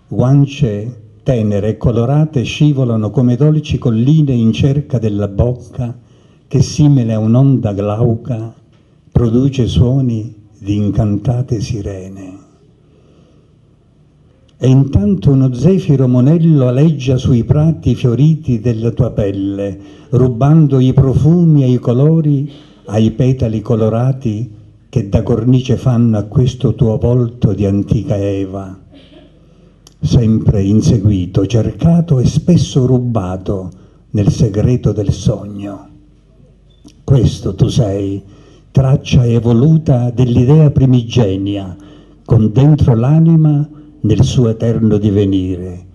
Guance tenere e colorate scivolano come dolci colline in cerca della bocca che simile a un'onda glauca produce suoni di incantate sirene. E intanto uno zefiro monello aleggia sui prati fioriti della tua pelle, rubando i profumi e i colori ai petali colorati che da cornice fanno a questo tuo volto di antica Eva, sempre inseguito, cercato e spesso rubato nel segreto del sogno. Questo tu sei, traccia evoluta dell'idea primigenia, con dentro l'anima nel suo eterno divenire.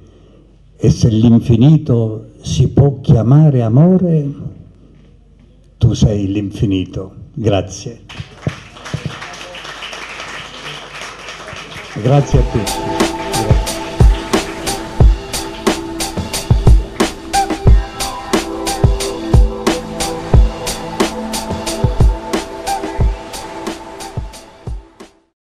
E se l'infinito si può chiamare amore, tu sei l'infinito. Grazie. Grazie a tutti.